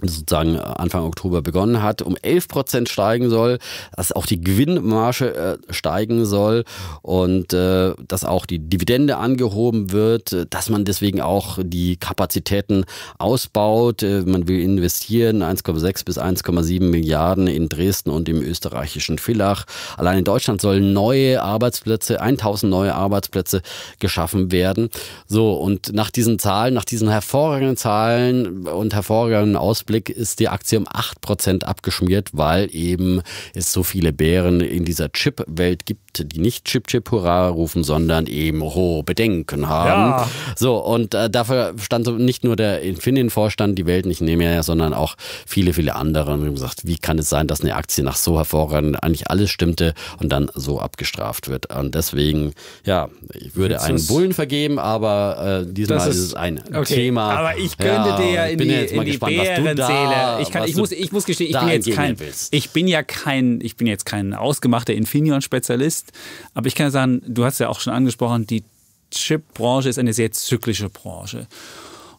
sozusagen Anfang Oktober begonnen hat, um 11 Prozent steigen soll, dass auch die Gewinnmarge äh, steigen soll und äh, dass auch die Dividende angehoben wird, äh, dass man deswegen auch die Kapazitäten ausbaut. Äh, man will investieren 1,6 bis 1,7 Milliarden in Dresden und im österreichischen Villach. Allein in Deutschland sollen neue Arbeitsplätze, 1000 neue Arbeitsplätze geschaffen werden. So, und nach diesen Zahlen, nach diesen hervorragenden Zahlen und hervorragenden Ausblick ist die Aktie um 8% abgeschmiert, weil eben es so viele Bären in dieser Chip-Welt gibt, die nicht Chip-Chip-Hurra rufen, sondern eben hohe Bedenken haben. Ja. So, und äh, dafür stand so nicht nur der Infineon-Vorstand, die Welt nicht mehr, sondern auch viele, viele andere und haben gesagt, wie kann es sein, dass eine Aktie nach so hervorragend eigentlich alles stimmte und dann so abgestraft wird. Und deswegen, ja, ich würde Willst einen Bullen vergeben, aber äh, diesmal ist, ist- es ein Okay, Thema. aber ich könnte dir ja in bin die, jetzt mal in die gespannt, was Bärenzähle. Ich, kann, ich, muss, ich muss gestehen, ich bin jetzt kein, willst. ich bin ja kein, ich bin jetzt kein ausgemachter Infineon-Spezialist, aber ich kann ja sagen, du hast ja auch schon angesprochen, die Chip-Branche ist eine sehr zyklische Branche.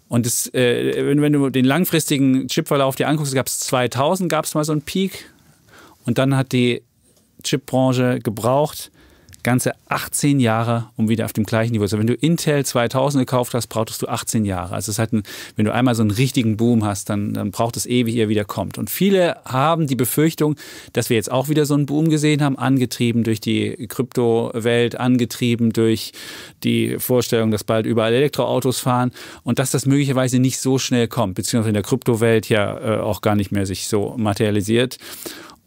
Und das, äh, wenn, wenn du den langfristigen Chipverlauf dir anguckst, gab es 2000, gab es mal so einen Peak. Und dann hat die Chipbranche gebraucht, ganze 18 Jahre, um wieder auf dem gleichen Niveau zu sein. Wenn du Intel 2000 gekauft hast, brauchtest du 18 Jahre. Also es hat ein, wenn du einmal so einen richtigen Boom hast, dann, dann braucht es ewig, ehe er wieder kommt. Und viele haben die Befürchtung, dass wir jetzt auch wieder so einen Boom gesehen haben, angetrieben durch die Kryptowelt, angetrieben durch die Vorstellung, dass bald überall Elektroautos fahren und dass das möglicherweise nicht so schnell kommt, beziehungsweise in der Kryptowelt ja äh, auch gar nicht mehr sich so materialisiert.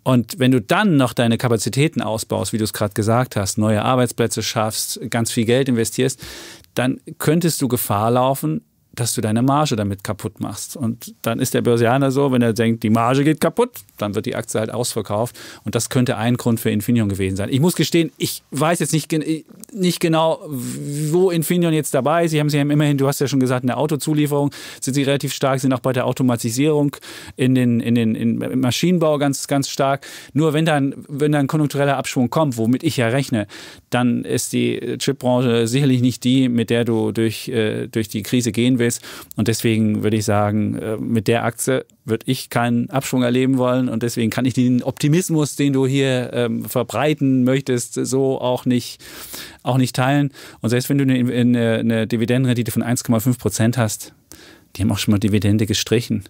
Und wenn du dann noch deine Kapazitäten ausbaust, wie du es gerade gesagt hast, neue Arbeitsplätze schaffst, ganz viel Geld investierst, dann könntest du Gefahr laufen, dass du deine Marge damit kaputt machst. Und dann ist der Börsianer so, wenn er denkt, die Marge geht kaputt, dann wird die Aktie halt ausverkauft. Und das könnte ein Grund für Infineon gewesen sein. Ich muss gestehen, ich weiß jetzt nicht, nicht genau, wo Infineon jetzt dabei ist. Sie haben sich immerhin, du hast ja schon gesagt, in der Autozulieferung sind sie relativ stark, sind auch bei der Automatisierung in den, in den im Maschinenbau ganz, ganz stark. Nur wenn dann, wenn dann konjunktureller Abschwung kommt, womit ich ja rechne, dann ist die Chipbranche sicherlich nicht die, mit der du durch, äh, durch die Krise gehen willst. Und deswegen würde ich sagen, äh, mit der Aktie würde ich keinen Abschwung erleben wollen und deswegen kann ich den Optimismus, den du hier ähm, verbreiten möchtest, so auch nicht, auch nicht teilen. Und selbst wenn du eine, eine Dividendenrendite von 1,5 Prozent hast, die haben auch schon mal Dividende gestrichen.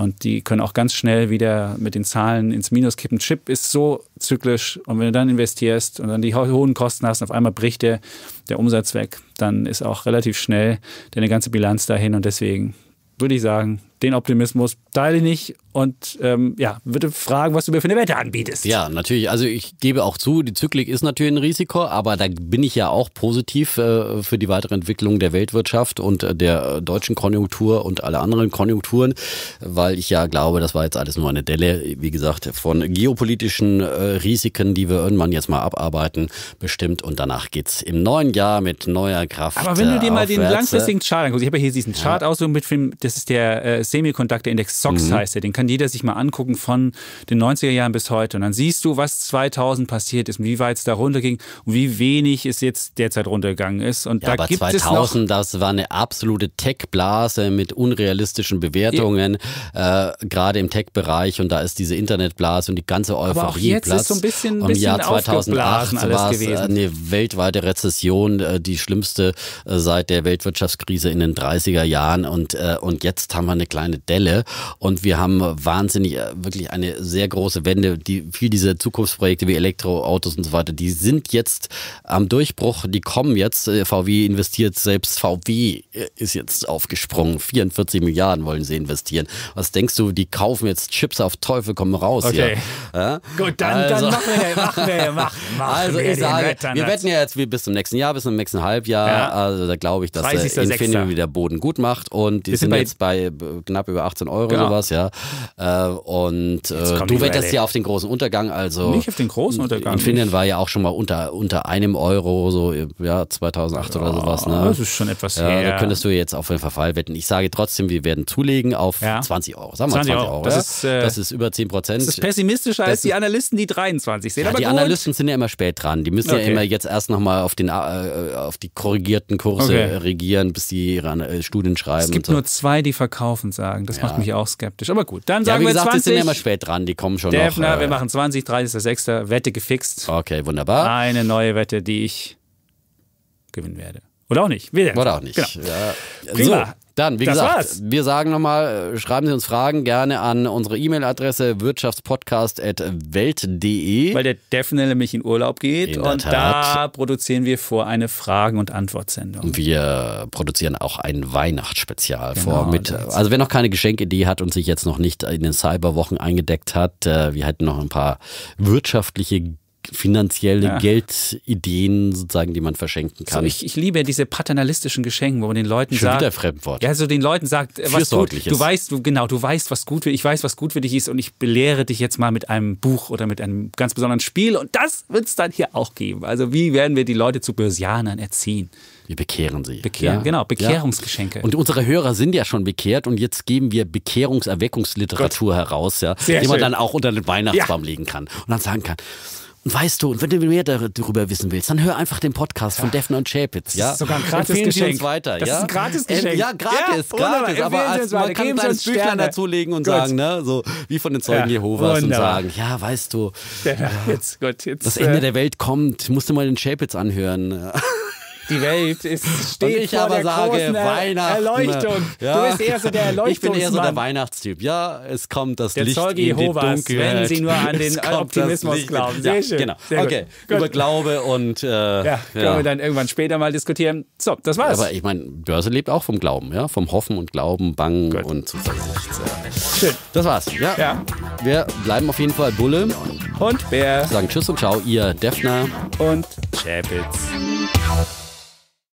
Und die können auch ganz schnell wieder mit den Zahlen ins Minus kippen. Chip ist so zyklisch und wenn du dann investierst und dann die hohen Kosten hast und auf einmal bricht der, der Umsatz weg, dann ist auch relativ schnell deine ganze Bilanz dahin und deswegen würde ich sagen, den Optimismus teile ich nicht und ähm, ja, würde fragen, was du mir für eine Wette anbietest. Ja, natürlich. Also ich gebe auch zu, die Zyklik ist natürlich ein Risiko, aber da bin ich ja auch positiv äh, für die weitere Entwicklung der Weltwirtschaft und äh, der deutschen Konjunktur und alle anderen Konjunkturen, weil ich ja glaube, das war jetzt alles nur eine Delle, wie gesagt, von geopolitischen äh, Risiken, die wir irgendwann jetzt mal abarbeiten, bestimmt und danach geht es im neuen Jahr mit neuer Kraft. Aber wenn du dir mal den langfristigen Chart anguckst, ich habe ja hier diesen Chart ja. aus mit Film, das ist der äh, Semiconductor-Index, SOX mhm. heißt der, den kann jeder sich mal angucken von den 90er Jahren bis heute. Und dann siehst du, was 2000 passiert ist und wie weit es da runterging und wie wenig es jetzt derzeit runtergegangen ist. Und ja, da aber gibt 2000, es noch das war eine absolute Tech-Blase mit unrealistischen Bewertungen, ja. äh, gerade im Tech-Bereich. Und da ist diese Internetblase und die ganze Euphorie aber auch jetzt Platz. Ist so ein bisschen, und im Jahr 2008 war es eine weltweite Rezession, äh, die schlimmste äh, seit der Weltwirtschaftskrise in den 30er Jahren. Und, äh, und jetzt haben wir eine kleine Delle und wir haben wahnsinnig, äh, wirklich eine sehr große Wende. Die, viel dieser Zukunftsprojekte wie Elektroautos und so weiter, die sind jetzt am Durchbruch, die kommen jetzt. Äh, VW investiert, selbst VW äh, ist jetzt aufgesprungen. 44 Milliarden wollen sie investieren. Was denkst du, die kaufen jetzt Chips auf Teufel komm raus okay. hier? Ja? Gut, dann, also, dann machen wir, machen wir, machen, machen Also wir ich sage, wir wetten ja jetzt bis zum nächsten Jahr, bis zum nächsten Halbjahr. Ja. Also da glaube ich, dass der Infinity wieder Boden gut macht und die sind jetzt bei knapp über 18 Euro genau. sowas, ja. Äh, und äh, du wettest ja auf den großen Untergang, also. Nicht auf den großen Untergang. Infineon war ja auch schon mal unter, unter einem Euro, so ja, 2008 ja, oder sowas. Ne? Das ist schon etwas ja, her. Da könntest du jetzt auf den Verfall wetten. Ich sage trotzdem, wir werden zulegen auf ja. 20 Euro. Sagen wir 20, 20 Euro. Euro. Das, ist, äh, das ist über 10 Prozent. Das ist pessimistischer das als die Analysten, die 23 sehen. Ja, aber die gut. Analysten sind ja immer spät dran. Die müssen okay. ja immer jetzt erst nochmal auf, äh, auf die korrigierten Kurse okay. regieren, bis sie ihre äh, Studien schreiben. Es gibt so. nur zwei, die verkaufen, sagen. Das macht mich auch skeptisch. Aber gut, dann sagen ja, wie wir gesagt, 20. die sind ja immer spät dran, die kommen schon Defner, noch. Äh, wir machen 20, 30.06. Wette gefixt. Okay, wunderbar. Eine neue Wette, die ich gewinnen werde. Oder auch nicht. Oder auch nicht. Genau. Ja. Prima. Dann, wie Das gesagt, war's. wir sagen nochmal, schreiben Sie uns Fragen gerne an unsere E-Mail-Adresse wirtschaftspodcast.welt.de. Weil der Defner nämlich in Urlaub geht In und da produzieren wir vor eine Fragen- und Antwortsendung. Wir produzieren auch ein Weihnachtsspezial Genau, vor. Mit, also wer noch keine Geschenkidee hat und sich jetzt noch nicht in den Cyberwochen eingedeckt hat, äh, wir hätten noch ein paar wirtschaftliche, finanzielle Ja. Geldideen sozusagen, die man verschenken So, kann. ich, ich liebe ja diese paternalistischen Geschenke, wo man den Leuten Schon sagt, wieder Fremdwort. Ja, so den Leuten sagt, äh, was gut, du weißt, du genau, du weißt, was gut für ich weiß, was gut für dich ist und ich belehre dich jetzt mal mit einem Buch oder mit einem ganz besonderen Spiel und das wird es dann hier auch geben. Also wie werden wir die Leute zu Börsianern erziehen? Wir bekehren sie. Bekehren, ja? genau, Bekehrungsgeschenke. Und unsere Hörer sind ja schon bekehrt und jetzt geben wir Bekehrungserweckungsliteratur heraus, ja, Sehr die man schön. dann auch unter den Weihnachtsbaum legen kann und dann sagen kann, Und weißt du, und wenn du mehr darüber wissen willst, dann hör einfach den Podcast von Defner und Chapitz. Ja? Das ist sogar ein gratis Empfehlen Geschenk. uns weiter. Das ja? ist ein gratis Geschenk. Ja, gratis, Ja, gratis. Aber als, man kann ein kleines Büchlein dazulegen und Gut. sagen, ne, so wie von den Zeugen Ja, Jehovas und wunderbar. sagen, ja, weißt du, Ja, jetzt, gut, jetzt. das Ende äh, der Welt kommt, musst du mal den Chapitz anhören. die Welt ist, steht Und ich vor aber der sage, Weihnachten. Erleuchtung. Ja. Du bist eher so der Erleuchtungsmann. Ich bin eher so der Weihnachtstyp. Ja, es kommt das Der Licht Zeuge in die Jehovas, Dunkelheit. wenn Sie nur an den Optimismus glauben. Sehr ja, schön. Genau. Sehr okay, Gut. über Glaube und äh, Ja, können wir dann irgendwann später mal diskutieren. So, das war's. Aber ich meine, Börse lebt auch vom Glauben, ja, vom Hoffen und Glauben, Bangen Gut. und Zuversicht. Ja. Schön. Das war's. Ja. Ja. Wir bleiben auf jeden Fall Bulle. Und Bär Sagen Tschüss und Ciao, ihr Defner. und Chapitz.